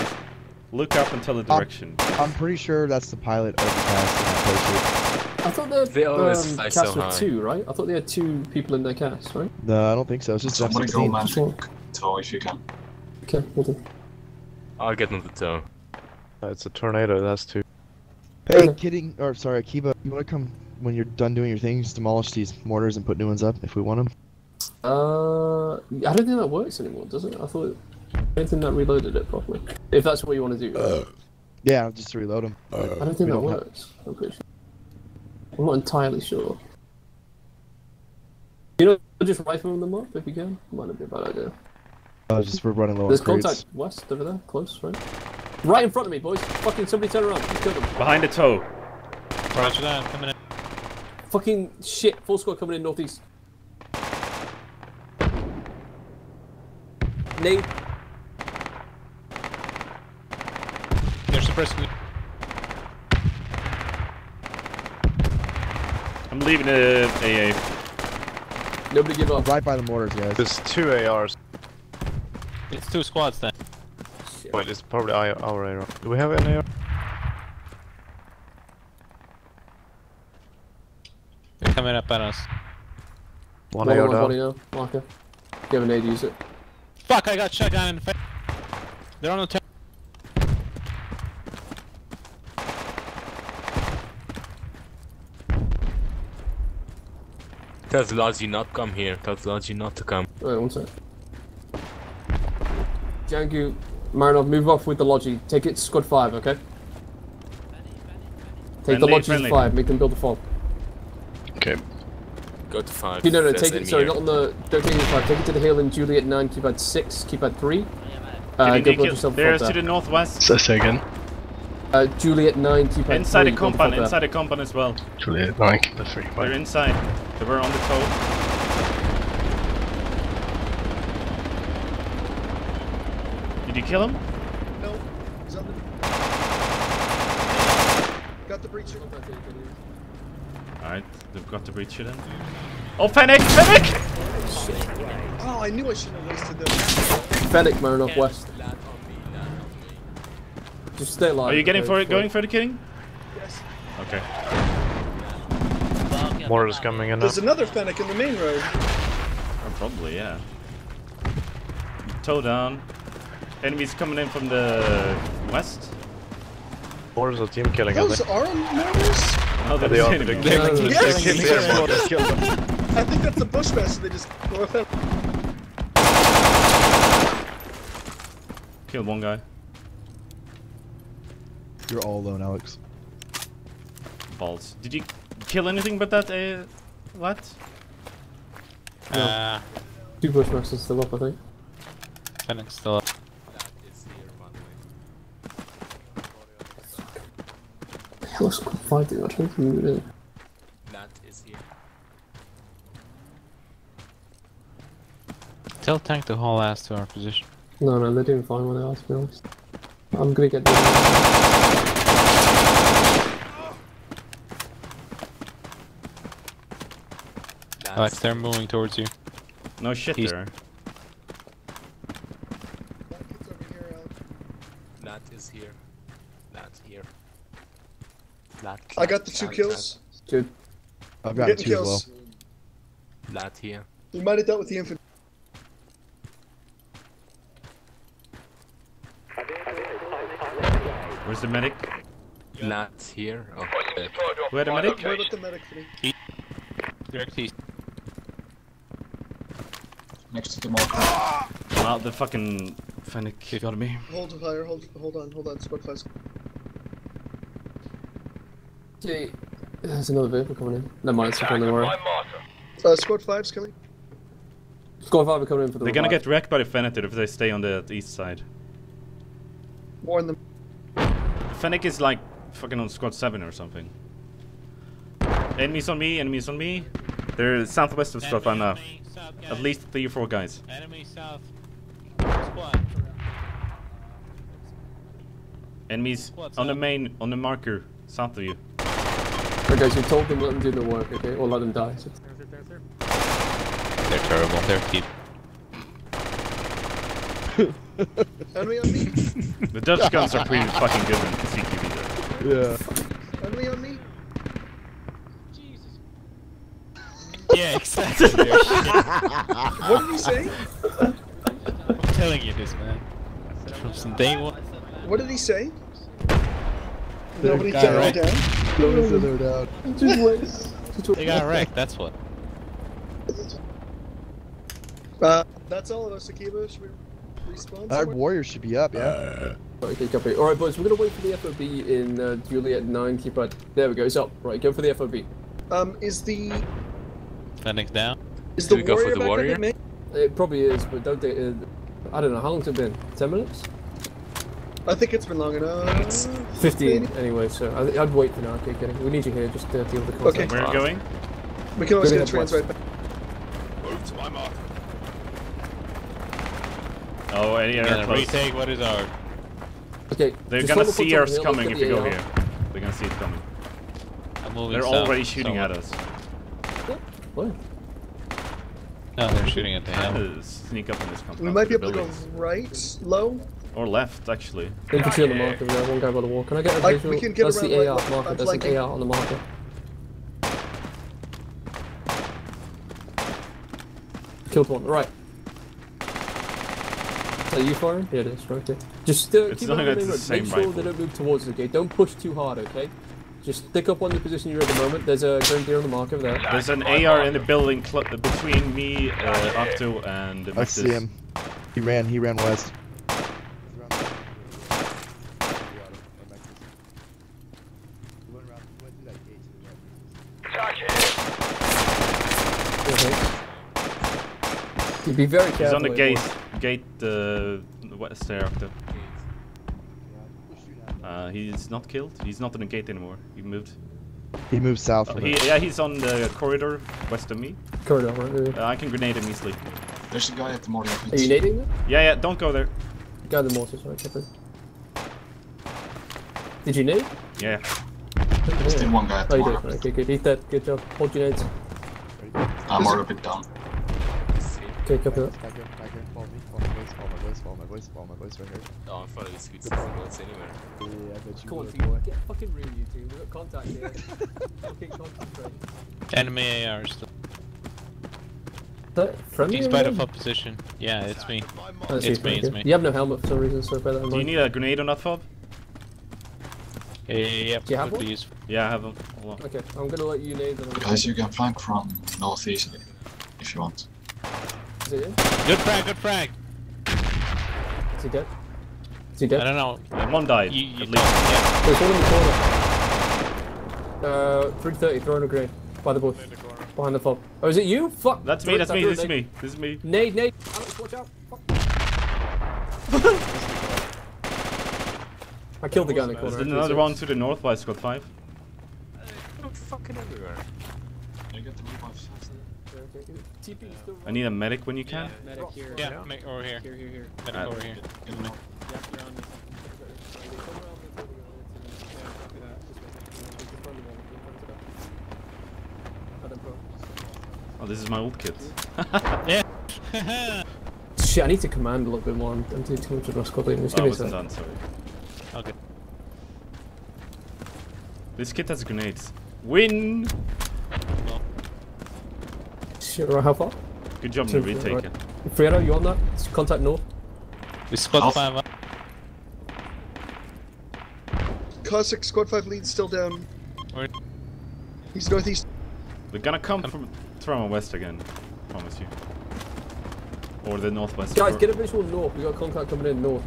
look up and tell the direction. I'm pretty sure that's the pilot of the cast in the I thought they They always um, fly cast so were high. two, right? I thought they had two people in their cast, right? No, I don't think so. It's just Somebody go F-16. man Just one. TOW if you can. Okay, well done. I'll get on the TOW. Uh, It's a tornado, that's two. Hey, kidding, or sorry, Akiba, you want to come when you're done doing your things, demolish these mortars and put new ones up if we want them? Uh, I don't think that works anymore, does it? I thought I don't think that reloaded it properly. If that's what you want to do. Yeah, just to reload them. I don't think that works. I'm pretty sure. I'm not entirely sure. You know, just rifle them up if you can. Might not be a bad idea. Uh, just we're running low There's on crates. contact west over there, close, right? Right in front of me, boys. Fucking somebody turn around. You killed them. Behind the TOW. Roger that, coming in. Fucking shit. Full squad coming in northeast. Nade. They're suppressing me. I'm leaving the AA. Nobody give up. Right by the mortars, guys. There's two ARs. It's two squads then. Wait, it's probably our our AR. Do we have any AR? They're coming up at us. One One AR on my down. body now. Marker. You have an aid, use it. Fuck, I got shot down in the face. They're on the Tell Lazi not come here. Tell Lazi not to come. Wait, one sec. Django, Marinov, move off with the Logi. Take it to squad 5, okay? Take the Friendly, Logi friendly. to 5, make them build the fob. Okay. Go to five. Okay, no, no, There's take it, sorry, here. not on the, don't take it to 5, take it to the hill in Juliet 9, keep at 6, keep at 3. Uh, Did go he build yourself a There's fob to the northwest. So say again. Uh, Juliet 9, keypad 3. Inside the compound, inside the compound as well. Juliet, nine, keep at three. They're inside. They were on the TOW. Did you kill him? No. He's on the... Got the breacher. Alright, they've got to breach then. Oh, Fennec! Fennec! Oh, I knew I shouldn't have wasted them. Fennec, Marinov, west. Just stay alive. Are you getting for it? before- Going for the killing? Yes. Okay. Mortars coming in now. There's another Fennec in the main road. Oh, probably, yeah. TOW down. Enemies coming in from the west. Mortars are team killing. Those I think. are mortars? Oh, they there's are. enemy. They're No, no, killing- no. they're killing their mortars. Kill them. I think that's a Bushmaster. They just go ahead. Killed one guy. You're all alone, Alex. Balls. Did you kill anything but that, uh, what? Uh, Two Bushmasters still up, I think. Fennec's still up. Hell, squad 5 doing? I don't think we really. That is here. Tell tank to haul ass to our position. No, no, they didn't find one they are, to be honest. I'm gonna get the. Alex, they're moving towards you. No shit He's- there. Here, Alex. That is here. That here. That. I got the two kills. Dude, I've got getting two as well. kills. That here. We might have dealt with the infantry. Where's the medic? That here. Oh, back. Where the medic? Where the medic for? Direct east. Next to the marker. Ah, the fucking Fennec got me. Hold the fire, hold, hold on, hold on, squad five. okay, there's another vehicle coming in. Never mind, it's okay, don't worry. Uh, squad five's coming. Squad 5 are coming in for the They're gonna revive. get wrecked by the Fennec if they stay on the east side. Warn them. The Fennec is like fucking on squad 7 or something. Enemies on me, enemies on me. They're southwest of squad 5 now. At least three or four guys. Enemy south. Squad. Enemies Squad's on the main, on the marker, south of you. Okay, so you told them let them do the work, okay? Or let them die. So. They're terrible. They're keep. (laughs) Enemy on me? The Dutch guns are pretty fucking good in CQB though. Yeah. Enemy on me? Yeah, exactly. They're (laughs) shit. What did he say? I'm telling you this, man. From some day one. What did he say? Nobody got down, wrecked. down. Nobody said they're down. Just. They got wrecked, that's what. Uh, that's all of us, Akiba. Should we respawn? Our somewhere? warrior should be up, yeah. Okay, copy. Alright, boys, we're gonna wait for the FOB in uh, Juliet 9, keep right. There we go, it's up. Right, go for the FOB. Um, is the Fennec's down. is Do the we go for warrior the back warrior? up at? It probably is, but don't they. Uh, I don't know, how long's it been? 10 minutes? I think it's been long enough. 15 anyway, so I, I'd wait for now. Okay, kidding. We need you here just to deal with the Okay. contact. Where are you going? We can always get a ahead, trans right back. Move to my mark. Oh, any We're air gonna close. retake what is our. Okay, They're gonna see front us top of the coming if look you go here. They're gonna see it coming. I'm moving They're south already shooting somewhat. at us. AR. What? No, they're shooting at the Trying hill. to sneak up in this compound. We might be through able to go right, low. Or left, actually. Infantry on the marker, there, one guy by the wall. Can I get a I- visual? we can get That's the AR like- marker, I'm there's an. AR on the marker. Killed one, right. Are you firing? Yeah, it is, right there. Just uh, It's keep not an eye like on the it's road. same Make sure rifle. they don't move towards the gate. Don't push too hard, okay? Just stick up on the position you're at the moment. There's a grenadier on the marker there. There's an AR in the building between me, uh, Octo, and I see him. He ran, he ran west. You be very careful. He's on the with gate, what- gate, uh, west there, Octo. Uh, he's not killed. He's not in the gate anymore. He moved. He moved south Oh, he, yeah, he's on the corridor west of me. Corridor, right? Uh, I can grenade him easily. There's a guy at the mortar. Are you nading them? Yeah, yeah, don't go there. Guy the mortars, right? Keep. Did you nade? Yeah. Still one guy at Oh, the you mortar. did. Okay, good. He's dead. Good job. Hold your nades. I'm already a bit down. Okay, copy that. Back here, back here. Follow me, follow my voice, follow my voice, follow my voice, follow my voice right here. Oh, I'm following these scoots. Bullets anywhere. Yeah, I bet you Come on, would, boy. Get fucking real, you two. We've got contact here. (laughs) fucking concentrate. Enemy AR still. Is that friendly? He's by the position. Yeah, it's me. Oh, It's you, me, it's me. You have no helmet for some reason, so bear that in Do you need a grenade on that fob? Yeah, yeah, yeah. Do you have one? be useful. Yeah, I have them. Hold on. Okay, I'm gonna let you nade. Then I'm Guys, you can flank from northeast if you want. Is it in? Good frag, good frag. Is he dead? Is he dead? I don't know. Uh, one died, You, you at least. yeah. There's one in the corner. Uh, 330, throwing a grenade. By the bush. Behind the fob. Oh, is it you? Fuck! That's me, Throw it, that's me, throw it, this is me, this is me. Nade, nade! Alex, watch out! Fuck. (laughs) I killed the guy in the corner. There's another one to the north by squad 5. Fucking everywhere. You get the revives. Okay, okay. TP still I need a medic when you can. Medic here. Yeah, make over here. Here, here, here. Medic Uh, over here. Get him out. Yeah, you're on me. Oh, this is my old kit. (laughs) Yeah. (laughs) Shit, I need to command a little bit more. I'm I'm doing too much of my squad leading. Just Oh, I me a wasn't done, sorry. Okay. This kit has grenades. Win! Shit, right, how far? Good job, Two, Navid, right. taken. Fredo, you on that? Contact north. We squad Off. five up. Cossack Squad 5 lead still down. Where- He's northeast. They're gonna come from Trauma West again. Promise you. Or the northwest. Guys, or- get a visual north. We got contact coming in north.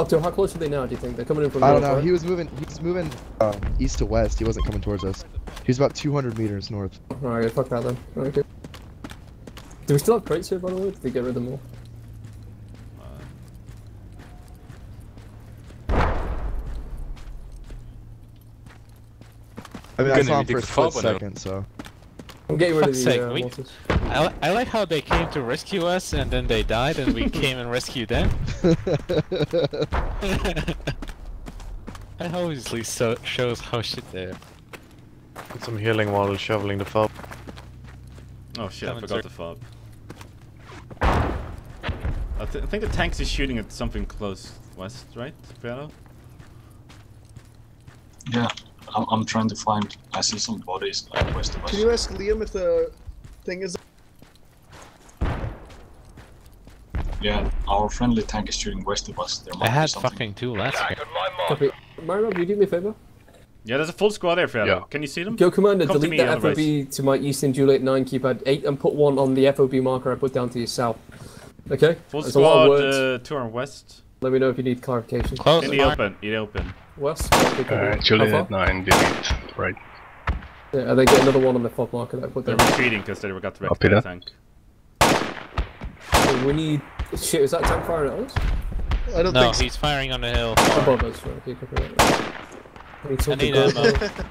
Octo, how close are they now? Do you think they're coming in from? I don't north, know. right? He was moving. He was moving uh, east to west. He wasn't coming towards us. He was about 200 meters north. Alright, fuck that then. Okay. Do we still have crates here, by the way? Did they get rid of them all? I mean, I Gonna saw him for a the split fob or no? second, so. I'm getting rid of Fuck's the uh, we- mortars. I, I like how they came to rescue us and then they died and we came and rescued them. (laughs) (laughs) That obviously so shows how shit they are. Put some healing while shoveling the fob. Oh shit, I forgot through. the fob. I, th I think the tanks is shooting at something close west, right, Piano? Yeah, I'm, I'm trying to find. I see some bodies west of us. Can you ask Liam if the thing is. Yeah, our friendly tank is shooting west of us. There might I had fucking two last game. Copy. Mario, will you do me a favor? Yeah, there's a full squad there, Fredo. Yeah. Can you see them? Go Commander, Come delete me, the otherwise. FOB to my Eastern Juliet 9 keypad 8 and put one on the FOB marker I put down to your south. Okay? Full There's squad uh, to our west. Let me know if you need clarification. Close In the the open. In the open. West? Okay, copy. Uh, Juliet 9, delete. Right. Yeah, and then get another one on the FOB marker that I put They're retreating because they got wrecked Copy by the that. tank. So we need... Shit, is that tank firing at us? I don't No, think so. he's firing on the hill. Above us, right? Okay, copy. I need I something need good. ammo. (laughs)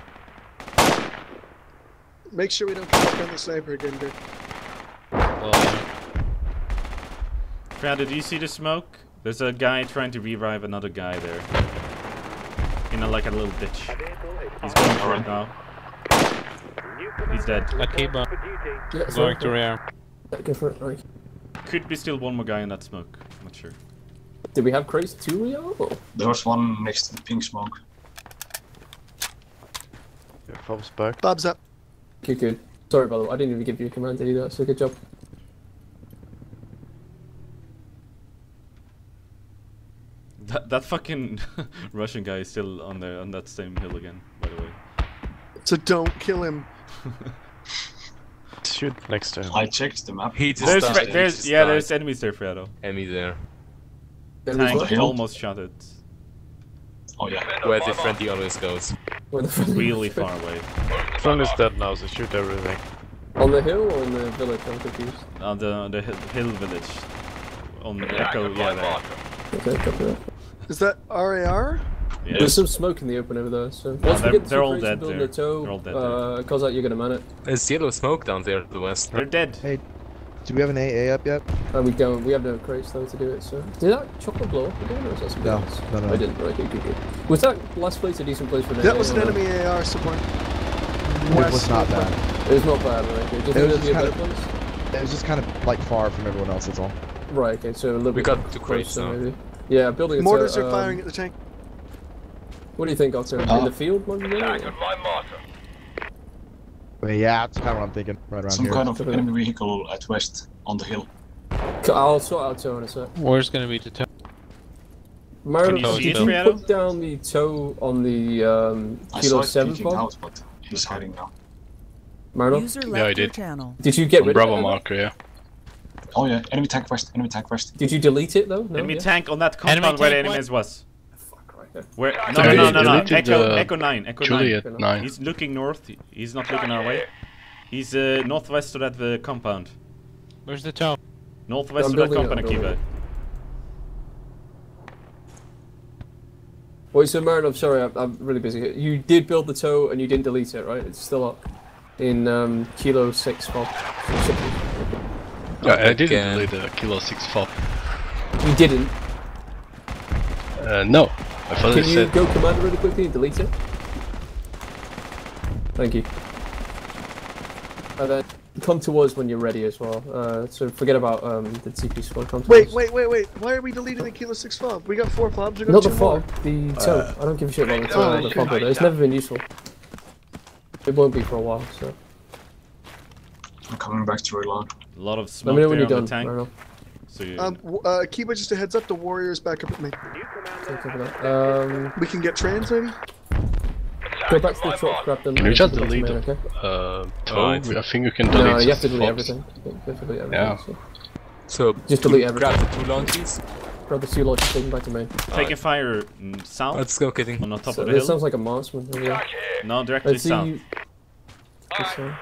Make sure we don't come back on the sniper again, dude. Well, yeah. Fredo, do you see the smoke? There's a guy trying to revive another guy there. In a, like a little ditch. He's going for it now. He's dead. Akiba Yeah, sorry. going to rear. Yeah, Go for it, right. Could be still one more guy in that smoke. I'm Not sure. Did we have crates too, Rio? Or? There was one next to the pink smoke. Yeah, Fob's back. Bob's up. Okay, good. Sorry, by the way, I didn't even give you a command either, so good job. That that fucking (laughs) Russian guy is still on the on that same hill again. By the way. So don't kill him. (laughs) Shoot next to him. I checked the map. He just There's, died. Fre- He there's just yeah, died. there's enemies there, Fredo. Enemy there. Enemies Tank almost shot it. Oh yeah. Where the friendly always goes. Where the friendly- Really far away. Front is dead now, so shoot everything. On the hill or in the village? I'm confused. On the on the hill, hill village. On the Echo, yeah, there. Okay, copy that. Is that RAR? Yeah. There's some smoke in the open over there, so once they're- we get the they're all dead and build there. a tow, They're all dead uh, Kozak, you're gonna man it. There's yellow smoke down there to the west. They're dead. Hey, do we have an AA up yet? And we don't, we have no crates though to do it, so. Did that chocolate blow up again, or is that something No, else? no, no. I didn't, right, good, good, good. Was that last place a decent place for an That AA was an or no? enemy AR somewhere. It was not bad. It was not bad, right? Okay. Do you It was there'd be a just better kinda- place? It was just kind of like far from everyone else. That's all. Right, okay, so a little We bit got two crates closer, now. maybe. Yeah, building a Mortars are um, firing at the tank. What do you think, Octo? In Uh, the field, maybe? or- But yeah, that's kind of what I'm thinking. Right around Some here. kind of Okay. enemy vehicle at west on the hill. I'll sort out tow in a sec. Where's gonna be the tow? Mario, Can you did you Fredo? put down the tow on the um, I Kilo saw it 7 peeking fob? out, but he's hiding now. Mario, User Yeah, I did. channel. did you get On rid Bravo of it? marker, yeah. Oh yeah, enemy tank west, enemy tank west. Did you delete it though? No, Enemy yeah? tank on that Enemy compound where the enemies was. Fuck, right, yeah. Where? No, no, no, no, no. Echo, the Echo 9. Echo 9. Juliet 9. He's looking north. He's not looking our way. He's uh, northwest of that uh, compound. Where's the tow? Northwest I'm of that it, compound, I'm building Akiba. Wait, so Marin, I'm sorry, I'm, I'm really busy here. You did build the tow and you didn't delete it, right? It's still up in um, Kilo 6 fob. Yeah, I didn't delete the Kilo 6 fob. You didn't. Uh, no. I thought Can you said go command really quickly and delete it? Thank you. And then come to us when you're ready as well. Uh, so forget about um, the TP squad. Come to Wait, us. wait, wait, wait. Why are we deleting the Kilo 6 fob? We got four fobs. We got Not the two fob, the tow. I don't give a shit about the tow or the fob. It's never been useful. It won't be for a while, so. I'm coming back to reload. A lot of smoke Let me know when you're on done. So you, Um, uh, Kiba, just a heads up, the warrior's back up at me. Take care of that. Um, We can get trans, maybe? go back to the truck, grab them. Can you just put them delete in, the okay? uh, TOW? Alright. I think you can delete No, you have to delete fobs. everything. You have to delete everything. Yeah. So. So Just to delete everything. grab the two launches. Grab the two lodges, take them back to main. taking fire mm, south Let's go, kidding. on the top So of the this hill. sounds like a marksman. Yeah. No, directly Let's see. south. You... This one.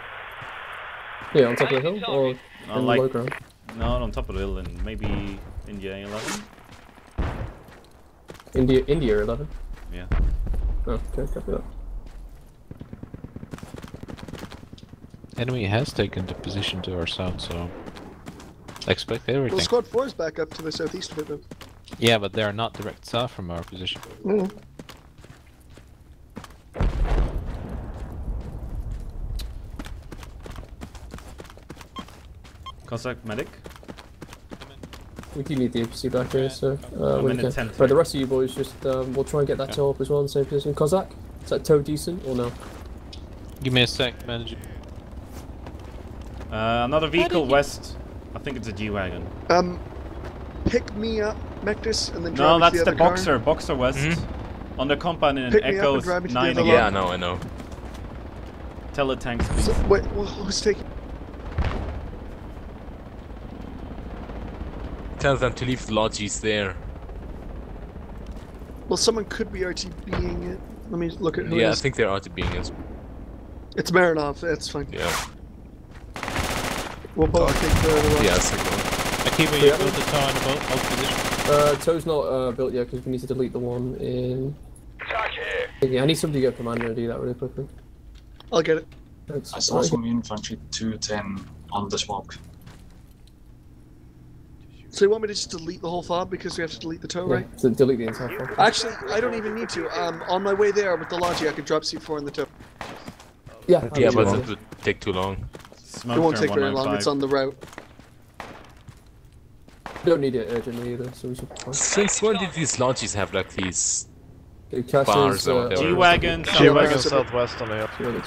Yeah, on top of the hill or in No, the like low ground. No, on top of the hill and maybe India 11. India, India 11. Yeah. Oh, okay, copy that. Enemy has taken the position to our south, so expect Well, everything. squad 4 is back up to the southeast of it, though. Yeah, but they are not direct south from our position. Mm. Cossack medic. We do need the APC back here, so uh, I'm when in you the can. tent Right, the rest of you boys just um, we'll try and get that TOW up as well in the same position. Kozak, is that TOW decent or no? Give me a sec, manager. Uh, another vehicle west. I think it's a G-Wagon. Um, pick me up, Mectus, and then drive No, me that's to the, the other car? boxer, boxer west. Mhm. On the compound in Pick me up Echo and drive me to the 9 again. lot. Yeah, I know, I know. Teletanks, please. So, wait, who's taking? Tell them to leave the lodges there. Well, someone could be RTBing it. Let me look at who yeah, it I think they're out to being as It's Marinov. That's fine. yeah. We'll both take the other one. Yeah, second one. Akiba, you built the tower in the boat, hold position. Uh, TOW's not uh, built yet because we need to delete the one in. Yeah, I need somebody to get commander to do that really quickly. I'll get it. Thanks. I saw some infantry 210 on the smoke. So you want me to just delete the whole fob because we have to delete the tow, Yeah, right? to delete the entire file. Actually, I don't even need to. Um, on my way there with the Logi, I could drop C4 in the tow. Yeah, Yeah, I'll but do that that. would take too long. it won't take very long. It's on the route. Don't need it urgently either, so we should. be. Since when did these lodges have like these Okay, Cassius, bars or uh. G-Wagon, G-Wagon southwest. southwest on the hill. Really.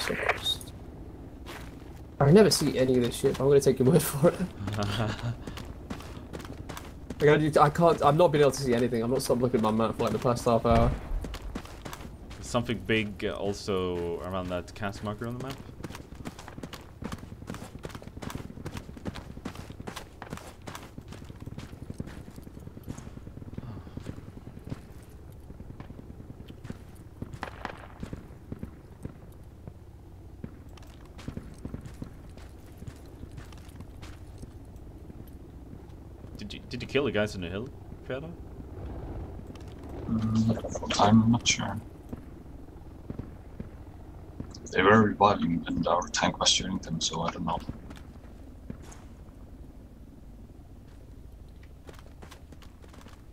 I never see any of this shit. I'm gonna take your word for it. (laughs) I, can't. I've not been able to see anything. I've not stopped looking at my map for like the past half hour. Something big uh, also around that cast marker on the map. Did you did you kill the guys in the hill, Fiado? Mm, I'm not sure. They were reviving and our tank was shooting them, so I don't know.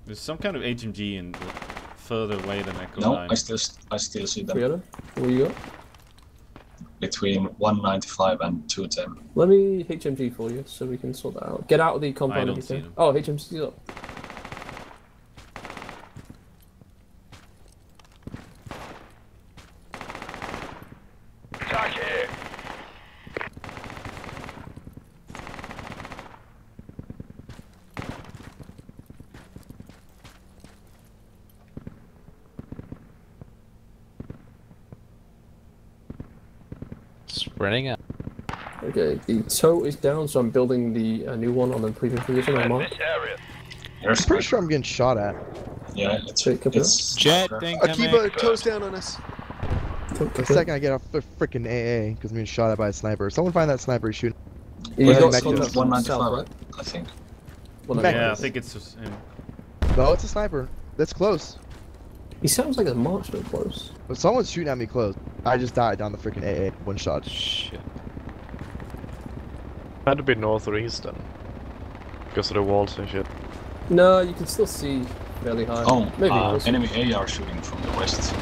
There's some kind of HMG in further away than Echo No, 9. I still I still see them Fiona, what you got? Between 195 and 210. Let me HMG for you so we can sort that out. Get out of the compound. don't see can. them. Oh, HMG's up. Spreading out. Okay, TOW is down, so I'm building the uh, new one on the previous position on mark. Here's I'm pretty sure I'm getting shot at. Yeah, it's Take a it's Jet okay. thing Akiba, toes down on us. The second I get off the freaking AA because I'm being shot at by a sniper. Someone find that sniper he's shooting. You Where's got the contact Mectus? south, right? I think. Well, Mectus. Yeah, I think it's just him. No, it's a sniper. That's close. He sounds like a monster close. But someone's shooting at me close. I just died down the freaking AA. One shot. Shit. Had to be north or east then. Because of the walls and shit. No, you can still see fairly high. Oh, maybe. uh, enemy AR shooting from the west. Jesus.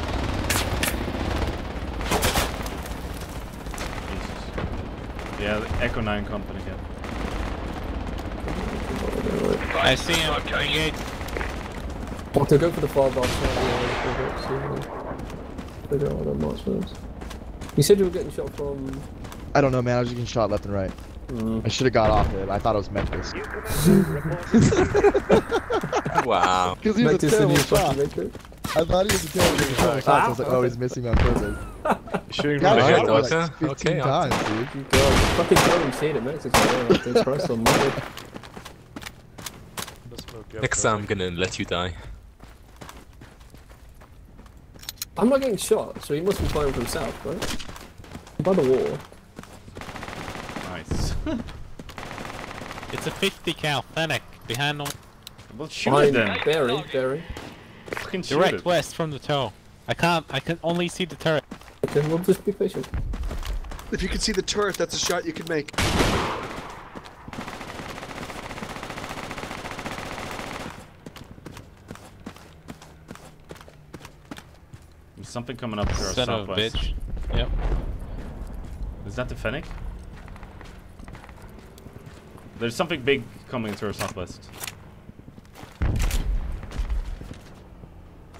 Yeah, the Echo 9 company again. I see him. Engage. Well, to go for the far bar, so yeah, figure out what that marksman is. You said you were getting shot from. I don't know, man. I was just getting shot left and right. Mm. I should have got off it. I thought it was Memphis. (laughs) Wow. Because he was a terrible shot. fucking make it? I thought he was a terrible shot. So (laughs) I was like, oh, he's missing me on purpose. Shooting from the shot hill. like okay, 15 okay, times, dude. Go. Fucking go and see it at Mexico. Yeah, Jesus Next time I'm gonna let you die. I'm not getting shot, so he must be firing from south, right? By the wall. Nice. (laughs) It's a 50 cal Fennec behind them. well, shoot Behind it then. Barry, Barry. Fucking shoot Direct it. west from the TOW. I can't. I can only see the turret. Okay, we'll just be patient. If you can see the turret, that's a shot you can make. There's something coming up to our Son of a bitch. Yep. Is that the Fennec? There's something big coming to our southwest.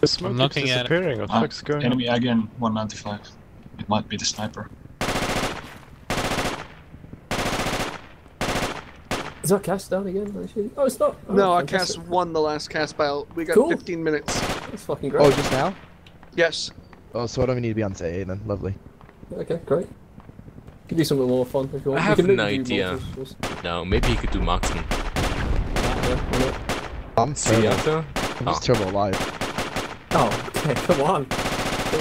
The smoke I'm keeps looking at it. disappearing. What the Ah, fuck's going on? enemy again 195. It might be the sniper. Is that cast down again? Oh, it's not. Oh, No, I fantastic. cast won the last cast battle. We got Cool. 15 minutes. That's fucking great. Oh, just now? Yes. Oh, so I don't even need to be on say then. Lovely. Okay, great. Could do something more fun if you want. I have can an idea. No, maybe he could do marksman. Yeah. I'm See turbo. Arthur? I'm just turbo alive. Oh, okay, come on.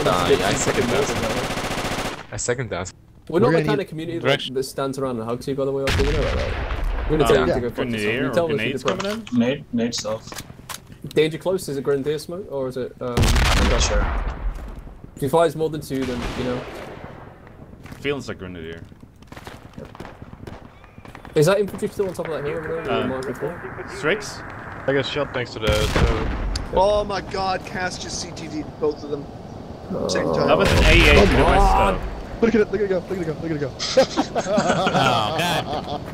Nah, Let's I second that. I second that. We're not We're the kind need of community that, direction. that stands around and hugs you, by the way. Also, you know about that. We're gonna Uh, tell you yeah. to go fuck yourself. Grenadier You or tell grenades coming in? Nade, nade self. Danger close is it grenadier smoke or is it? Um, I'm not sure. if he fires more than two, then you know. Feels like Grenadier. Is that infantry still on top of that hill over there? Um, marked before? Strix? I got shot thanks to the. the Oh my god, cast just CTD'd both of them. Same time. That was an AA to the Come west on. though. Look at it, look at it go, look at it go, look at it go. Oh, (laughs)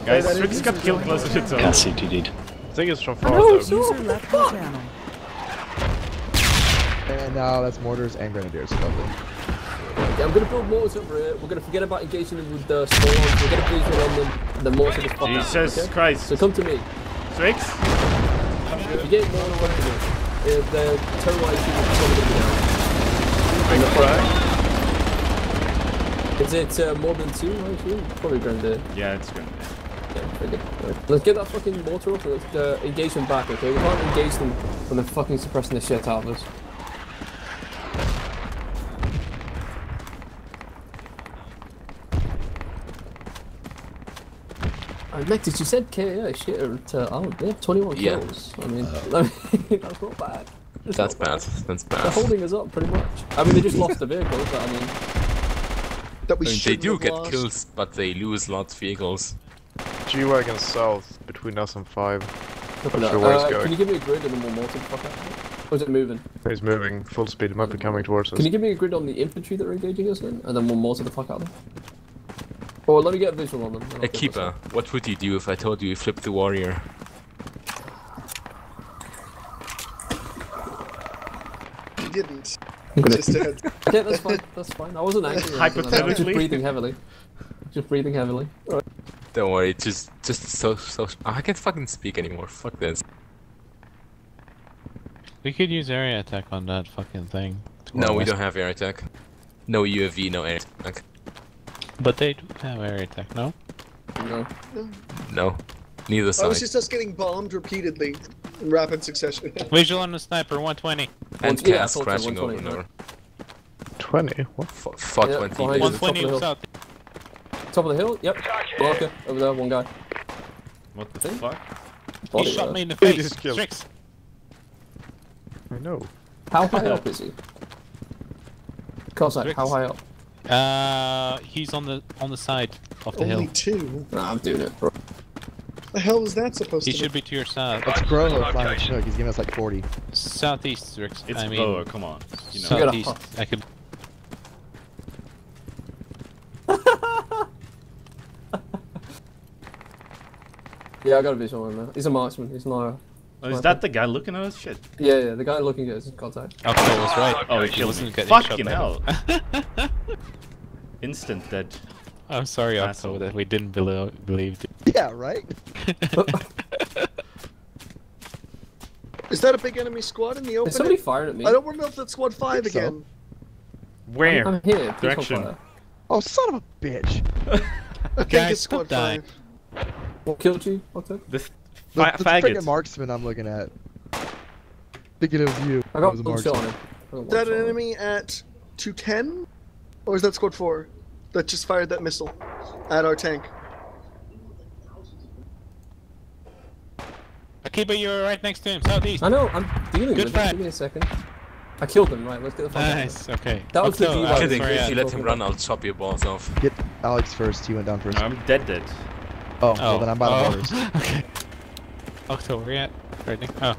God. Guys, that Strix got killed closer to Can't tunnel. CTD'd. I think it's from far No, though. so- User left your channel. And now that's mortars and grenadiers. Lovely. Okay, I'm gonna build mortars over here. We're gonna forget about engaging them with the small. We're gonna visual on them. and The mortar just pop out. Jesus okay? Christ. So come to me. Strix? If you get more than one of them, uh, the terrorized people are probably gonna be down. And the- Is it uh, more than two? Actually, probably grenadier. Yeah, it's Grenadier. Yeah, very good. Let's get that fucking mortar up and let's uh, engage them back, okay? We can't engage them when they're fucking suppressing the shit out of us. Uh, Nexus, you said KA shit, to, oh, they have 21 Yeah. kills. I mean, (laughs) I mean, that's not bad. It's That's not bad. That's bad. They're holding us up pretty much. I mean, they just lost the vehicle, but I mean, That we I mean, they do get lost. kills, but they lose lots of vehicles. G wagon south between us and five. look Not sure that. where it's Uh, going. can you give me a grid and then we'll mortar the fuck out of it? Or is it moving? He's moving full speed. It might be coming towards us. Can you give me a grid on the infantry that are engaging us then? And then we'll mortar the fuck out of them? Or let me get a visual on them. and A keeper, what would you do if I told you you flipped the warrior? He didn't. I'm gonna- Just a (laughs) heads. Okay, that's fine. That's fine. I wasn't (laughs) angry. or anything like that, I was just breathing heavily. Just breathing heavily. Alright. Don't worry, just just so so. Oh, I can't fucking speak anymore. Fuck this. We could use area attack on that fucking thing. No, we don't have air attack. No UAV, no air attack. But they do have area attack, no? No. No, neither Oh, side. it's just us getting bombed repeatedly in rapid succession. (laughs) Visual on the sniper, 120. And Yeah, I cast thought crashing over 120, and over. 20? What? F- Fuck Yeah, 20 behind days. you. 120 hill. south. Top of the hill? Yep. Marker. Over there, one guy. What the See? fuck? He shot there. me in the He face. just killed. Strix. I know. How high up is he? Cossack, Strix. how high up? Uh, he's on the on the side of the Only hill. two. Nah, I'm doing it, bro. The hell is that supposed He to He should be? be to your south. That's Groho flying with He's giving us like 40. Southeast, Strix. It's I mean, Boa, come on. You know. Southeast. I could. (laughs) Yeah, I got a visual on that. He's a marksman. He's not a... Oh, is that the guy looking at us? Shit. Yeah, yeah, the guy looking at us is contact. Octo was right. Oh, he He killed wasn't getting Fucking shot by hell. (laughs) (laughs) Instant dead. I'm sorry, Octo, Asshole. that we didn't belo- believe. Yeah, right? (laughs) Is that a big enemy squad in the open? Somebody fired at me? I don't want to know if that's squad five think so. again. Where? I'm here. please don't Direction. Oh, son of a bitch. I think Guys, it's squad stop five. What killed you? Octo? This The, fa- the freaking marksman I'm looking at. Thinking it was you. I got was a one shot on him. I Is that shot an him. enemy at 210? Or is that squad four that just fired that missile at our tank? Akiba, you're right next to him, southeast. I know, I'm dealing Good with fight. it. Give me a second. I killed him, right, let's get the fuck out Nice, okay. That was the Octo, DY. uh, Kidding, sorry, if you let him run, I'll chop your balls off. Get Alex first. He went down first. I'm dead dead. Oh, well then I'm by the oh, (laughs) okay. Octo, where you at? Right next. Oh.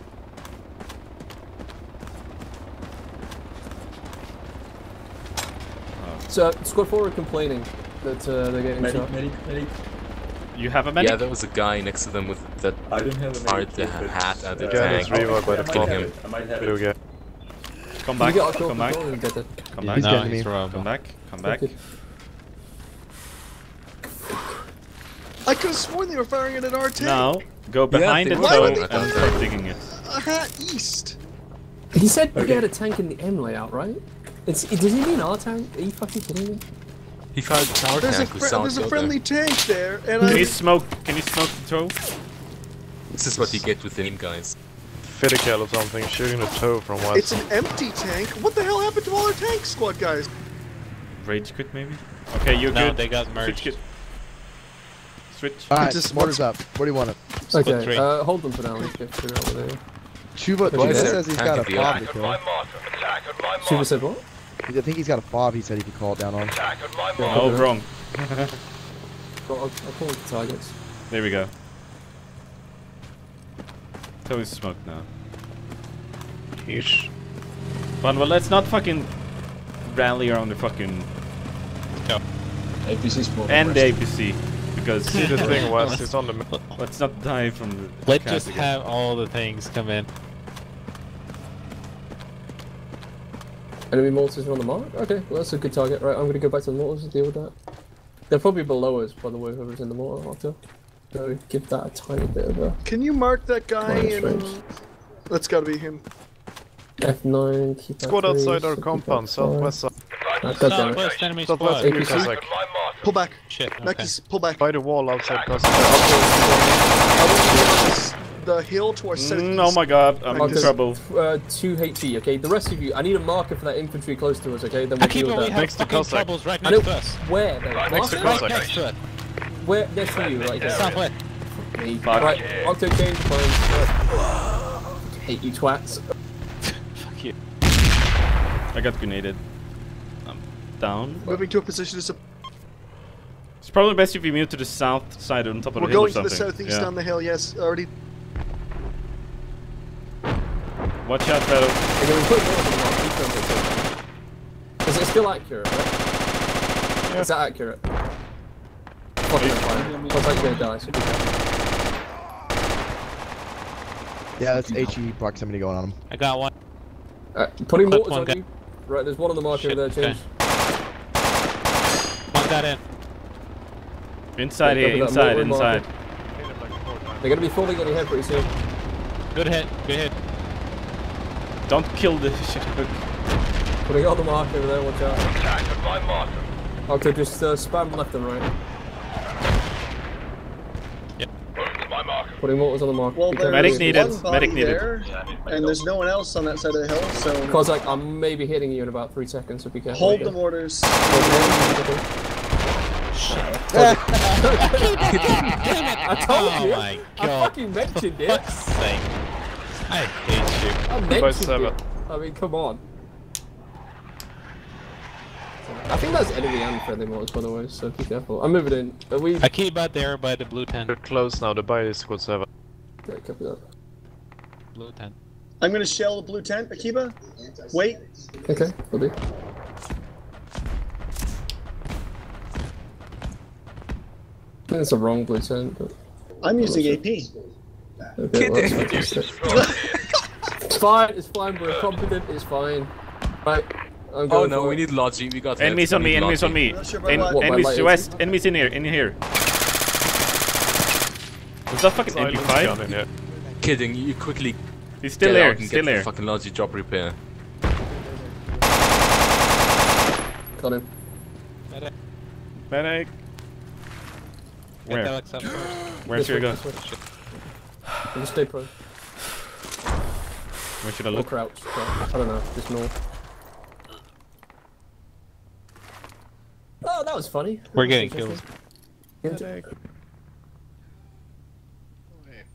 So, squad 4 are complaining that uh, they're getting shot. Medic, medic, medic. You have a medic? Yeah, there was a guy next to them with that I don't have a medic. the but, hat at the uh, Yeah, tank. there's revive by the I might Kill have him. it. I might have it. game. Come back. get Come back. control and get it? Come back. no, he's me. Robo. Come back. Come back. Okay. I could have sworn they were firing it at our tank. No, go behind they the were. TOW Why and they- start digging it. A hat east. He said we had a tank in the M layout, right? It's, does he mean our tank? Are you fucking kidding me? He fired the tower There's a, tank with there's a filter. friendly tank there, and Can I. you smoke? Can you smoke the TOW? This is what you get with the aim, guys. Fiddical or something shooting the TOW from west. It's an empty tank. What the hell happened to all our tank squad guys? Rage quit maybe? Okay, you're No, good. they got Switch merged. Kit. Switch. Alright, just mortar's up. Where do you want it? Okay, uh, hold them for now. Let's get figure out what they. Chuba, Why Chuba says he's tank got a at the fob eye? to kill. Super said what? I think he's got a fob he said he could call it down on. Oh, wrong. Well, I'll, I'll call the targets. There we go. TOW is smoked now. Ish. But well, let's not fucking rally around the fucking APC spawn. and the APC because See the thing was it's on the mi- let's not die from the. Let's just again. have all the things come in. Enemy mortars are on the mark? Okay, well that's a good target. Right, I'm gonna go back to the mortars and deal with that. They're probably below us, by the way, whoever's in the mortar after. So give that a tiny bit of a Can you mark that guy Minus in? range. That's got to be him. F9, keep that Squad outside our compound, that southwest side. five. God damn it. Southwest enemy Southwest squad. APC? Kuzak. Pull back. Shit. Okay. Nekis, pull back. By the wall outside Kuzak. I want you to get on this- the hill to our southeast. Mm, oh my god, I'm in trouble. Uh, 2 HE, okay? The rest of you, I need a marker for that infantry close to us, okay? Then we'll deal Akiba, with that. have Next to fucking Cossack. troubles right I next know- to us. Where, though? Next to Marker? Right next to it. Where? Next to you, right there. Southwest. Me. Fuck. Right, Octo change, fine. Hate you twats. Fuck you. I got grenaded. I'm down. Moving to a position to. Su- It's probably best if you move to the south side on top of We're the hill or going to the something. southeast yeah. down the hill. Yes, already. Watch out, fellow. Okay, we put more on the mark. Keep going to the Is it still accurate, right? Is that accurate? Fucking fine. Looks like you're gonna die, so be careful. Yeah, that's HE proximity going on him. I got one. Alright, putting Clip mortars on guy. you. Right, there's one on the marker Shit, there, James. One got in. Inside here, inside, More- more inside. They're gonna be falling on your head pretty soon. Good hit. Good hit. Don't kill the (laughs) shit. Putting on the mark over there, watch out. Okay, just uh, spam left and right. Yep. Putting mortars on the mark. Well, Be there's careful. Medic needed, one medic needed. there, Yeah, I need my and there's no one else on that side of the hill. So Cause like I'm maybe hitting you in about three seconds, so be careful. hold the mortars. I told Oh you. my I fucking mentioned it. Fuck's sake. I hate you. I mentioned it. I mean, come on. I think that's enemy and friendly mortars, by the way, so be careful. I'm moving in. Are we? Akiba there by the blue tent. They're close now, the buy is squad 7. Okay, copy that. Blue tent. I'm gonna shell the blue tent, Akiba. Wait. Okay, will do. Think it's the wrong blue tent, but I'm using AP. okay, well, that's fantastic. It's fine, it's fine, we're competent, it's fine. Right, I'm Oh going no, we it. need Logi. We got Enemies on me, enemies on me. Sure En- what. What, enemies light to west, enemies in here, in here. Was that fucking Silence gun MP5? Kidding, you quickly He's still get there, out and still get there. the fucking Logi drop repair. Got him. Medic. Get Where? Alex up first. Where This should I go? this. You Just stay pro. Where should I Or look? crouch. crouch. I don't know, just north. Oh, that was funny. That We're was getting killed. kills.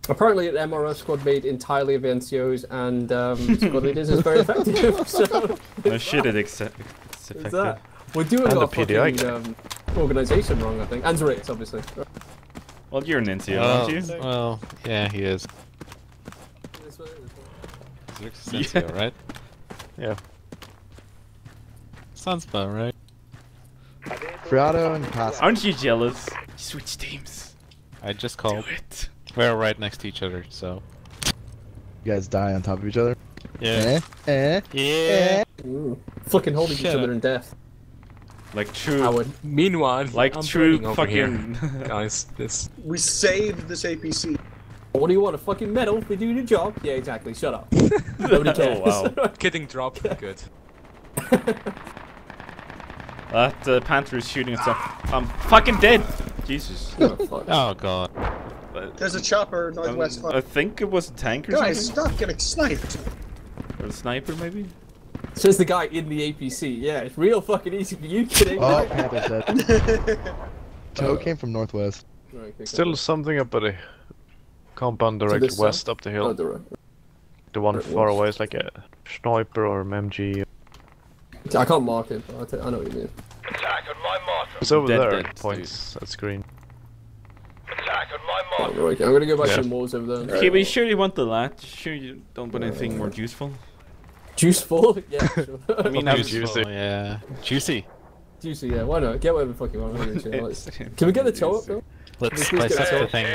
Apparently, an MRO squad made entirely of NCOs and um, squad leaders is very (laughs) effective. so, No shit, it ex- it's is effective. that? We're doing And our the PDI fucking um, organization wrong, I think. And Zurix, obviously. Well, you're an NCO, Well, aren't you? well, yeah, he is. This way. Zerx is NCO, right? Yeah. Sounds about right. Friado and Pass. Aren't you jealous? Switch teams. I just Do called. it. We're right next to each other, so. You guys die on top of each other. Yeah. Eh? Eh? Yeah. Ooh. Fucking holding each Shut other in death. Like true. Howard. Meanwhile, Like I'm true burning over here. fucking. (laughs) guys, this. We saved this APC. What do you want? A fucking medal for doing your job? Yeah, exactly. Shut up. (laughs) Nobody cares. Oh, wow. (laughs) Kidding drop. Good. That uh, panther is shooting itself. I'm fucking dead. Jesus. Oh. Oh god. But, There's a chopper um, northwest. I think it was a tank or Guys, something. stop getting sniped. Or a sniper maybe. Says the guy in the APC. Yeah, it's real fucking easy for you kidding. Oh, Panther's dead. TOW Uh, came from northwest. Right, Still okay. something up at the compound direct directly west side? up the Oh, hill. the. The one right far west. away is like a sniper or an MG. I can't mark it, but I, t- I know what you mean. It's over Dead, there. dead, points at screen. Oh, right, okay. I'm gonna go back Yeah. to the walls over there. Okay, but you sure you want the lat? Sure you don't want anything more useful? Juiceful? (laughs) Yeah, (laughs) sure. I mean, Not I'm juicy. Oh, yeah. Juicy. Juicy, yeah, why not? Get whatever the fuck you want. I'm gonna chill. Let's- Can we get the TOW up though? Let's Please spice get up the the thing.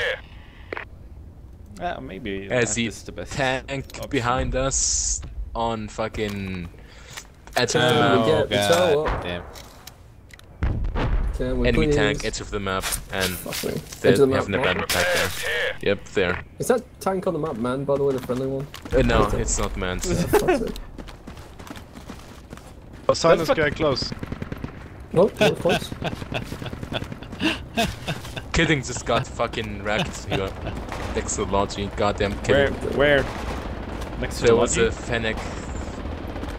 Ah, maybe. As that the best. tank option. behind us on fucking. Edge of the Can we map. Oh the TOW god. up? Damn. Can we Enemy please? tank, edge of the map, and they Edge of the we have map, an what? abandoned tank there. Yep, there. Is that tank on the map, man? By the way, the friendly one. Uh, no, it's not manned. (laughs) Fuck's sake. Oh, silence fuck- guy close. That was close. (laughs) Kidding just got fucking wrecked. You got next to Logi. Goddamn Where? kidding. Where? Next to There was a Fennec.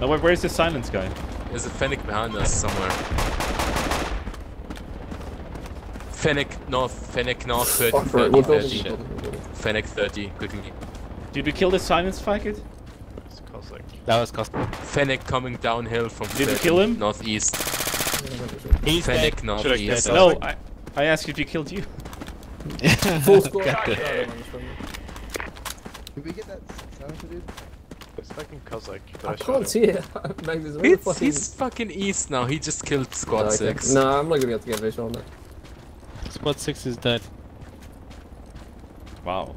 No, wait, where's the silence guy? There's a Fennec behind us somewhere. Fennec north, Fennec north 30, Fuck, 30, right, we're building. 30. we're building, we're building. Fennec 30, quickly. Did we kill the silence faggot? It's That was cost. Fennec coming downhill from Did you 30, kill him? northeast. He's Fennec dead. northeast. No, I, I asked if you killed you. (laughs) Full (laughs) squad. Got Oh, it. no, no, it's friendly. Did we get that silencer, dude? It's fucking Cossack. that I can't see it. (laughs) Meg, He's, fucking... he's fucking east now. He just killed squad Oh, okay. 6. No, I'm not gonna be able to get visual on that. Squad 6 is dead. Wow.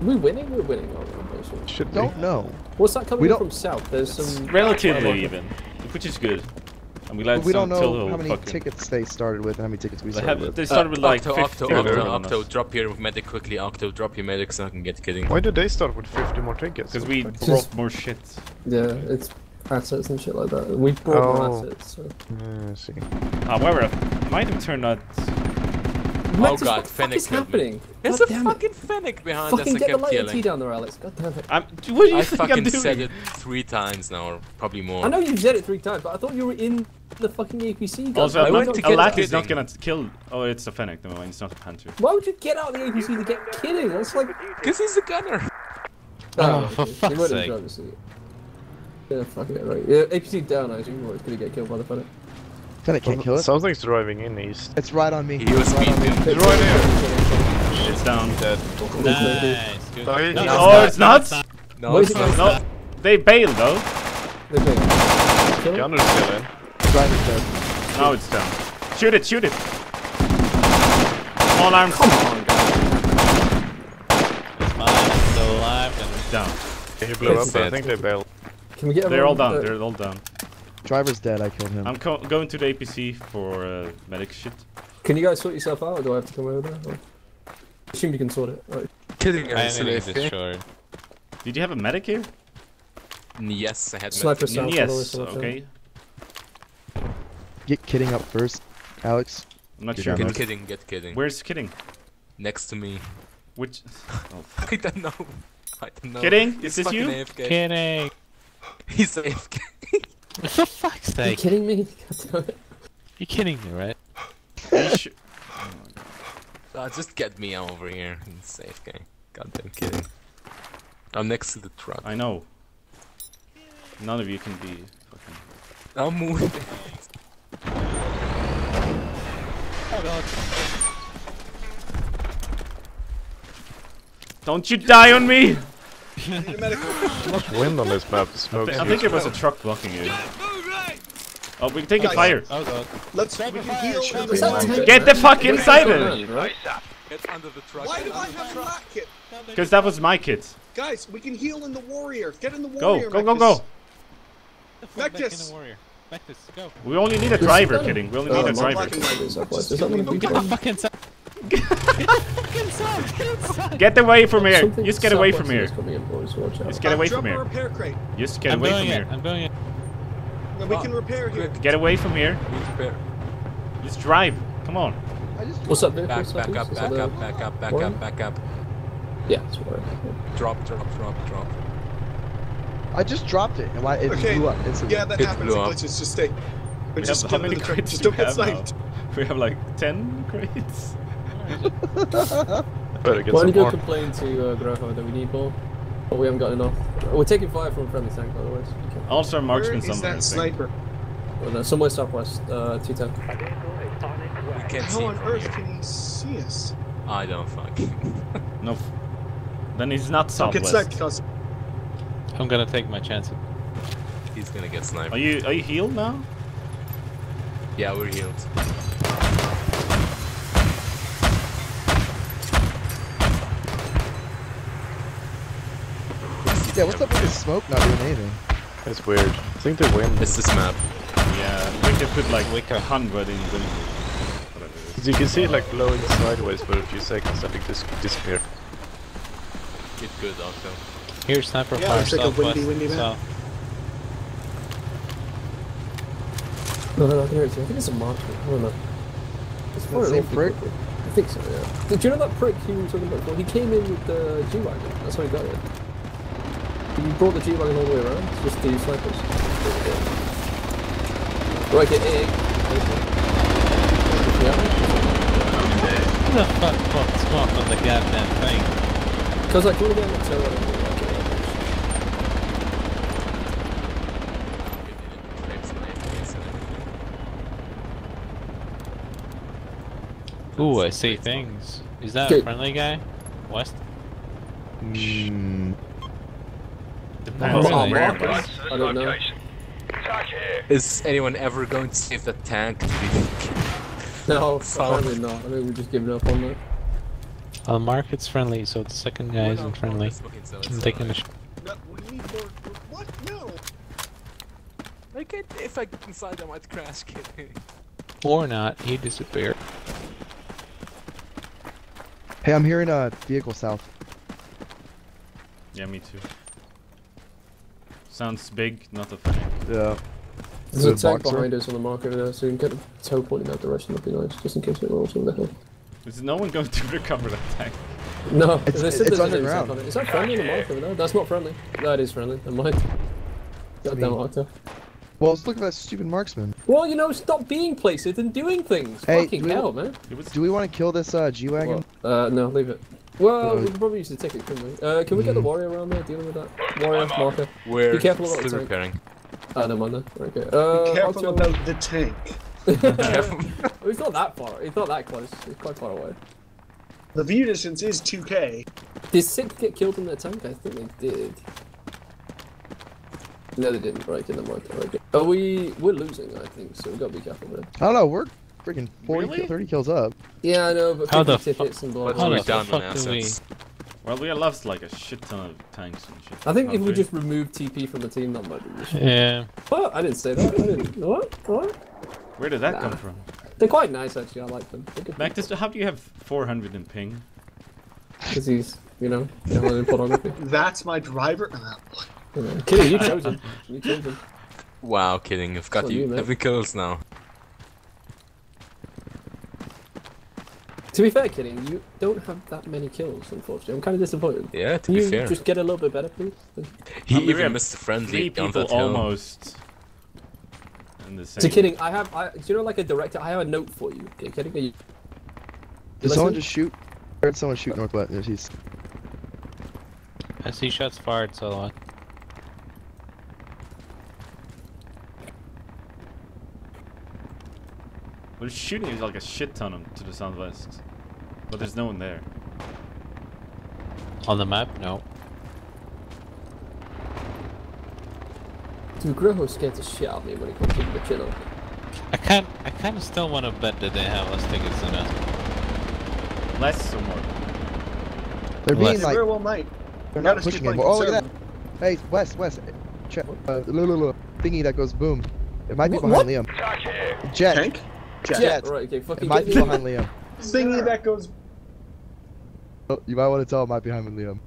Are we winning? We're winning, aren't we? Should don't know. What's that coming We don't- from south? There's some... Relatively even, which is good. And we let But we don't know how many fucking- tickets they started with and how many tickets we started have, with. they started with like Octo, 50 Octo, or Octo, more than Octo, drop your medic quickly. Octo, drop your medic so I can get kidding. Why did they start with 50 more tickets? Because we Just- brought more shit. Yeah, it's assets and shit like that. We brought Oh. more assets, so... Uh, I see. However, it might have turned out. Max, God, what the fuck Fennec is killed me. happening? There's God a damn it. fucking Fennec behind us Fucking I get the kept light T killing. down there, Alex. God damn it. I'm, what do you I think I'm fucking doing? said it three times now, or probably more. I know you've said it three times, but I thought you were in the fucking APC. guys. Also, Why a, went to get a get out- lat is not gonna kill. Oh, it's a fennec. Never mind, it's not a panther. Why would you get out of the APC to get kidding? That's like... Because he's a gunner. Oh, for fuck's You wouldn't sake. Drive the seat. Yeah, fuck it, right. Yeah, APC down, I assume, or it's gonna get killed by the Fennec. Then it can't kill it. Something's driving in east. It's right on me. He was Right on me. speeding. right here. It's down. Dead. Nice. Good. No, he- No, it's Oh, not, it's not? No, Where's it's he not. going? No, they bailed though. They think. Kill him? Gunner's still in. Driver's dead. Now it's down. Shoot it, shoot it. All arms. Come on, guys. It's mine. I'm still alive. And It's down. He blew up, It's but I think they bailed. Can we get They're all everyone, down. uh, They're all down. Driver's dead. I killed him. I'm co going to the APC for uh, medic shit. Can you guys sort yourself out, or do I have to come over there? Or... Assume you can sort it. Right. Kidding, I I'm still think AFK. destroyed. Did you have a medic here? Yes, I had Sniper medic. sound. yes. follow us, watch Okay. Get kidding up first, Alex. I'm not Good sure. job. Get kidding, get kidding. Where's kidding? Next to me. Which? Oh, (laughs) I don't know. I don't know. Kidding? He's Is this fucking you? AFK. Kidding. (laughs) He's AFK. (laughs) For fuck's Are you sake. kidding me? (laughs) God damn it. You're kidding me, right? you sh- Ah, just get me over here. He's AFK. Goddamn kidding. I'm next to the truck. I know. None of you can be fucking. I'm moving. Don't you die on me! (laughs) Too much wind on this map. The I, smoke. I think it was a truck blocking you. Oh, we can take a oh, fire. Oh god. Let's we can heal. Is that tank? Get the fuck inside it! right? Get under the truck. Why do I have a rat kit? Because that was my kit. Guys, we can heal in the warrior. Get in the Go, warrior. go, go, Mectus. go! Back in Mectus. the warrior. Back this, go. We only need a driver, kidding. We only oh, need Oh, a driver. Black and white. Is that what- is that what we Get the fuck inside. Get inside. Get inside. Get away from here! Something Just get away from southwest here. is coming in, boys, watch out. Just get away from here. repair crate. Just get I'm away from it. here. I'm doing it. And we can repair here. Get away from here. Just drive. Come on. What's up, vehicle? Back, back up, back up, back up, back up, back up. Yeah, it's alright. Drop, drop, drop, drop. I just dropped it and why it Okay. blew up instantly. Yeah, that It happens. blew glitches. Just stay. We just have, how many crates do don't we have now? We have like 10 crates. (laughs) Better get Why don't you go complain to uh, Groho that we need more? But we haven't got enough. We're taking fire from a friendly tank, by the way. So you can- Also, a Where marksman is somewhere. that I sniper? well, no, somewhere southwest, uh, 210. We can't How see on earth here. can he see us? I don't fuck. (laughs) No. Then he's not Don't get southwest. I'm gonna take my chances. He's gonna get sniped. Are you are you healed now? Yeah, we're healed. Yeah, what's up with this smoke not doing anything? It's weird. I think they win. It's this map. Yeah, we could put like like a hundred in them. Whatever it is. 'Cause you can see it like blowing sideways for a few seconds and it just disappear. Get good, Octo. Here's sniper Yeah, fire it's like a windy, windy map. south. No, no, no, I can hear it. too. I think it's a marksman. I don't know. It's the firing same awfully prick? quickly. I think so, yeah. Did you know that prick he was talking about before? He came in with the G-Wagon. That's how he got it. He brought the G-Wagon all the way around, it's just the snipers. Right, get egg. Yeah. Who the fuck fucked smoke on the goddamn thing? Because like, you want to get in the turret. Ooh, I see things. Is that a friendly guy? West? Mm, Depends Oh, on where, markers? but I don't know. Is anyone ever going to save the tank? Do (laughs) you? No, Solid. apparently not. I think we're just giving up on that. I'll uh, mark it's friendly, so the second guy isn't friendly. I'm taking a sh No, we need more. What? No. I can't. If I get inside, I might crash. Kidding. Or not, he disappeared. Hey, I'm hearing a uh, vehicle south. Yeah, me too. Sounds big, not a thing. Yeah. There's Is a a tank behind us on the mark over there, so you can get a TOW pointing that direction. That'd be nice, just in case it rolls from the hill. Is no one going (laughs) to recover that tank? No, It's- they said it's there's an underground. tank on it. Is that friendly on the mark over there? That's not friendly. That is friendly. Never mind. Goddamn mean- Octo. Well, let's look at that stupid marksman. Well, you know, stop being places and doing things. Hey, Fucking do we- hell, man. Do we want to kill this uh, G-Wagon? Uh, no, leave it. Well, No. we could probably use the ticket, couldn't we? Uh, can we get the warrior around there dealing with that? Warrior marker. We're Be careful about the tank. repairing. Ah, never mind then. Okay. Uh, Be careful Octo- about the tank. (laughs) Careful. Oh, It's not that far. It's not that close. It's quite far away. The view distance is 2k. Did six get killed in their tank? I think they did. No, they didn't. Right, in the mark. Okay. Are we? We're losing, I think. So we gotta be careful, man. I don't know. We're freaking 40, Really? 30 kills up. Yeah, I know, but How the 50 tickets and blah But blah. How we're the down on fuck do we- assets. well, we have lost like a shit ton of tanks and shit. I think if we just remove TP from the team, that might be useful. Yeah. What? I didn't say that. I didn't. What? What? Where did that Nah. come from? They're quite nice, actually. I like them. Magnus, how do you have 400 in ping? Because he's, you know, downloading pornography. (laughs) That's my driver. Oh, yeah. Kidding, you chose him. You chose him. Wow, kidding. I've got you you, man. heavy kills now. To be fair, kidding, you don't have that many kills, unfortunately. I'm kind of disappointed. Yeah, to Can be you fair. just get a little bit better, please? He we even have missed the friendly on people that hill. almost. In the same. So kidding, I have, I, do you know like a director, I have a note for you. Okay, kidding, are you... Did someone just shoot? I heard someone shoot northwest. There's he's. I see shots fired, so uh, We're shooting is like a shit ton of, to the southwest. But there's no one there. on the map, no. Dude, Groho scared the shit out of me when it comes to the chin up. I can't. I kind of still want to bet that they have less tickets than us. Less or more? They're Less. being like very well might. They're Now not just keep pushing playing anymore. Oh, look at conservative. that. Hey, West, West. Check. Uh, look, look, look. Thingy that goes boom. It might be Wh- behind what? Liam. Jet. Tank? Jet, Jet. right, okay, fucking It might be behind Liam. Thingy that goes. Oh, You might want to tell it might be behind Liam.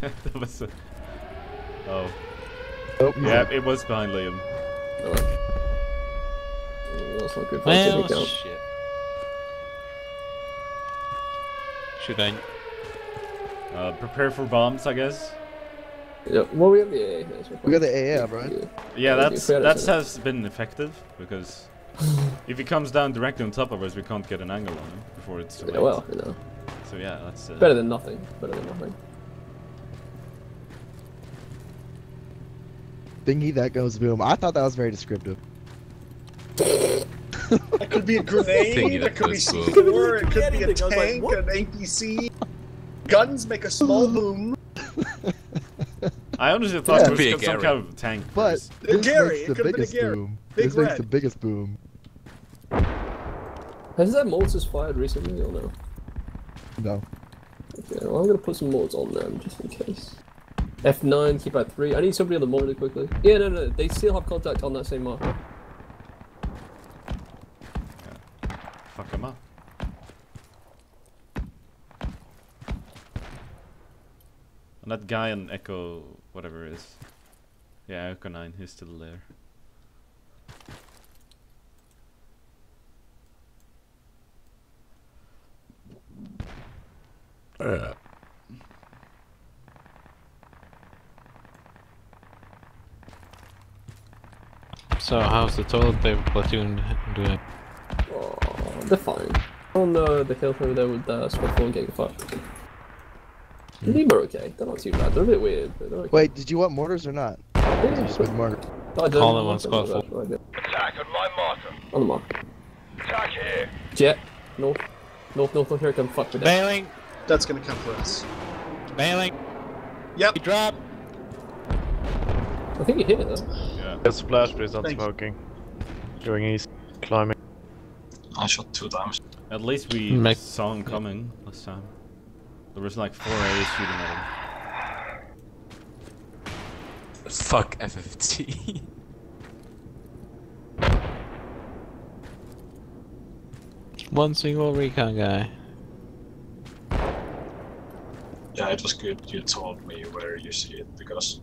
(laughs) that was a... Oh. Oh, Yeah, up. it was behind Liam. Alright. Oh, That's not good. Well, Well, count. shit. Should I? Uh, prepare for bombs, I guess. Yeah, well, we have the AA. We got the AA, right? Yeah. Yeah, Okay, that's that has been effective because if he comes down directly on top of us, we can't get an angle on him before it's too Yeah, late. well, you know. So yeah, that's uh, Better than nothing. Better than nothing. Thingy that goes boom. I thought that was very descriptive. That could be a grenade. Thingy It that could be goes boom. C4. It could be a Anything. I was like, tank, an APC. Guns make a small (laughs) boom. I honestly thought Yeah. it was Be some Gary. kind of tank. But first. This Gary, makes it the could've been a biggest boom. Big this makes the biggest boom. Has that mortars fired recently or no? No. Okay, well, I'm gonna put some mortars on them just in case. F9, keep at 3. I need somebody on the monitor quickly. Yeah, no, no, they still have contact on that same marker. Fuck him up. And that guy on Echo, whatever it is. Yeah, Echo 9, he's still there. So how's the toilet paper platoon doing? Oh, they're fine. On uh, the hill over there with uh, Squad 4 and getting fucked. Hmm. Them are okay. They're not too bad. They're a bit weird, okay. Wait, did you want mortars or not? Yeah, Just with mortar. I don't Call them know on squad four. Attack on my mortar. On the mark. Attack here. Jet. North. North, north, north. Here I come. Fuck with that. Bailing, That's gonna come for us. bailing. Yep. He dropped. I think you hit it though. Yeah. Get splash, but he's not Thank you. smoking. Going east, climbing. I shot two times. At least we Make- saw him coming last time. There was like four A's shooting at him. Fuck FFT. One single recon guy. Yeah, it was good you told me where you see it because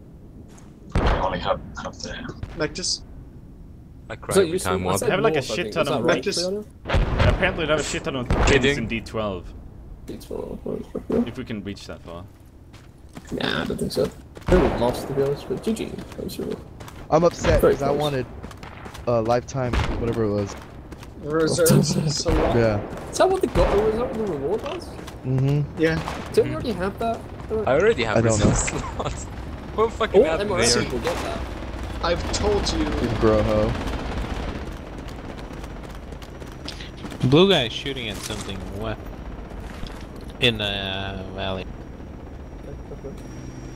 I only have, have the Nectus. I cry So every you time said- I one. They have like a north, I shit think. ton of right, Just- Apparently they have a shit ton of things Kidding. in D12. It's well, well, it's well. If we can reach that far. Nah, I don't think so. I think we lost to be honest, but GG. I'm sure. I'm upset because I close. wanted uh, lifetime, whatever it was. Reserves. (laughs) so long. Yeah. Is that what the got? Is that what the reward was? Mm-hmm. Yeah. Don't we already have that? I already have I don't know. reserve slots. (laughs) What fucking All happened MRS there? people get that. I've told you. Groho. Blue guy is shooting at something. What? In the uh, valley.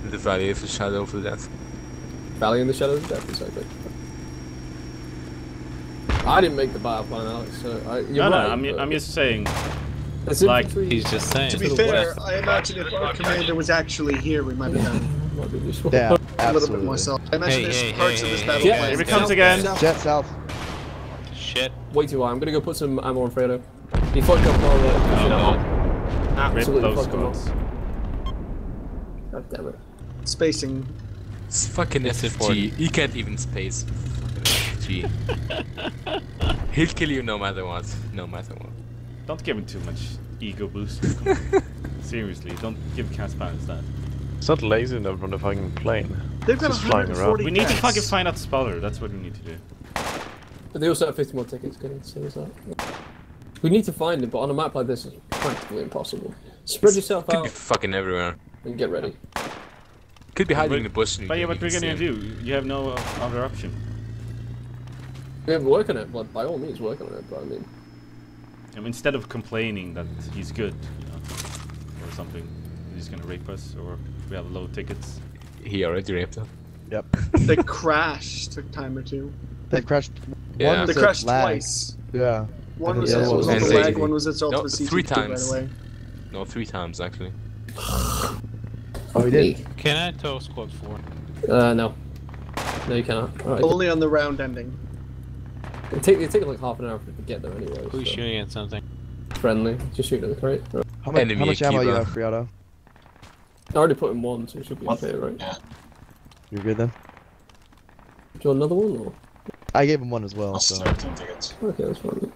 In the valley of the shadow of the death. Valley in the shadow of Death, exactly. I didn't make the bio plan, Alex. So I, you're no, right. no, I'm, but I'm just saying. It's like, infantry- He's just saying. To be fair, west. I imagine if our commander was actually here, we might have done might be useful. Yeah, a little bit absolutely. more self. I imagine Hey, there's hey, parts hey, of this battle hey, Yeah, plan. Here it South, comes again. south. Jet south. Shit. Way too high. I'm gonna go put some ammo on Fredo. He fucked up all the. Oh, shit. no. Rip Absolutely those fucked him up. squads. God damn it. Spacing. It's fucking It's SFG. important. He can't even space. Fucking SFG. (laughs) He'll kill you no matter what. No matter what. Don't give him too much ego boost. (laughs) Seriously, don't give Cast Pants that. It's not lazy enough from the fucking plane. They've got Just flying around. 140 We need to fucking find out spotter. That's what we need to do. But they also have 50 more tickets. Good as soon as that. We need to find him, but on a map like this, it's practically impossible. Spread yourself Could be out fucking everywhere. and get ready. Could be hiding But- in the bush. But yeah, what we're even gonna do? You have no uh, other option. We have work on it, but by all means, work on it. But I mean, I mean, instead of complaining that he's good, you know, or something, he's gonna rape us, or we have low tickets. He already raped him. Yep. (laughs) The crash took time or two. They crashed. Yeah. One was They crashed lag. twice. Yeah. One was the its other result was the lag, one was its result No, of three CT2, by times. the way. No, three times actually. Oh, he did. Can I tow squad 4? Uh, no. No, you cannot. Alright. Only on the round ending. It take it take like half an hour to get there anyway. Who's so. shooting at something? Friendly. Just shoot at the crate. Right. How much, Enemy how much ammo you have, Friado? I already put in one, so it should be What? okay, right? Yeah. You're good then? Do you want another one or? I gave him one as well, That's so. 13 tickets. Okay, that's fine.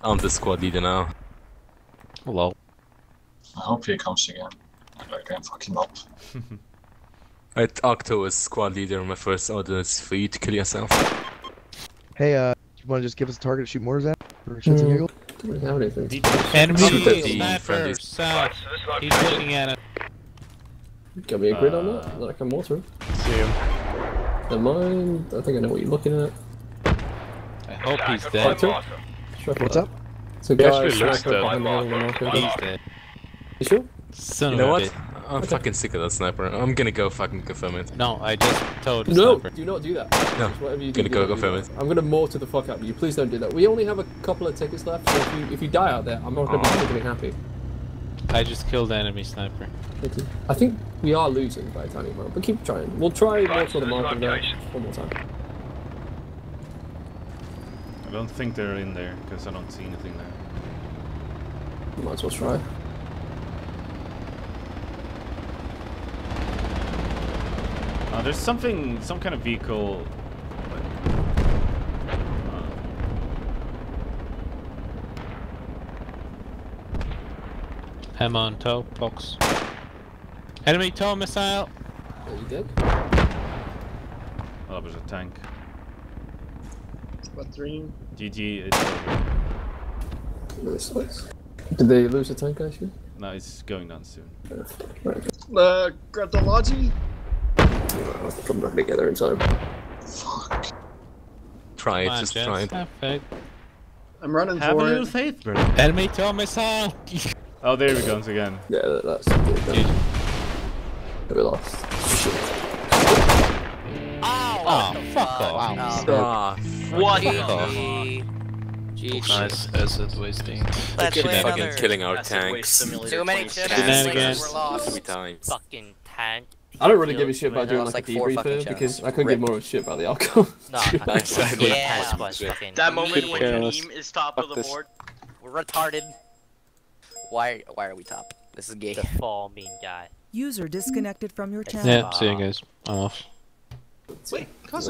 I'm the squad leader now. Hello. I hope he comes again. And (laughs) I can fuck him up. Right, Octo is squad leader. My first order is for you to kill yourself. Hey, uh, you want to just give us a target to shoot mortars at? For shits and giggles? Don't really have anything. Enemy Shoot at the sniper south. He's looking at it. Got me a grid on uh, that? That I can mortar. See him. Never mind. I think I know what you're looking at. I hope he's dead. of my master. Strike What's up? It's a He guy actually looks sniper dead. behind the hill on the marker. He's dead. You sure? Son You know of a what? bitch. I'm fucking sick of that sniper. I'm gonna go fucking confirm it. No, I just told the No, sniper. do not do that. No, Just whatever you do, gonna do go not go do film that. it. I'm gonna mortar the fuck out of you. Please don't do that. We only have a couple of tickets left, so if you if you die out there, I'm not gonna be oh. Aw. particularly happy. I just killed the enemy sniper. Thank you. I think we are losing by a tiny amount, but keep trying. We'll try Right, mortar so the this marker there one more time. I don't think they're in there because I don't see anything there. Might as well try. Uh, there's something, some kind of vehicle. like, uh, Hem on TOW, box. Enemy tow missile. Are you dead? Oh, there's a tank. Squad three. GG, it's over. Nice, nice. Did they lose the tank actually? No, it's going down soon. Right. Uh, Gratology? I'll come back together in time. Fuck. Try it, on, just try it. have. I'm running Have a for little it. faith, bro. Enemy TOW missile. (laughs) Oh, there we go again. Yeah, that's good. GG. We lost. Shit. Oh, Oh, fuck off. Ah, What? GG. GG. Nice asset wasting. Let's Good play fucking killing our tanks. Too many 27. Shenanigans. shenanigans. We're lost. Fucking tank. I don't really give a shit about doing Lost like a like debrief fucking here shots. because I couldn't give more of a shit about the outcome. (laughs) No, (laughs) Exactly. yeah, was. That moment when care your less. meme is top Fuck of the this. board. We're retarded. Why? Why are we top? This is gay. The fall mean guy. User disconnected from your channel. Yeah, see you guys. I'm off. Wait, cousin.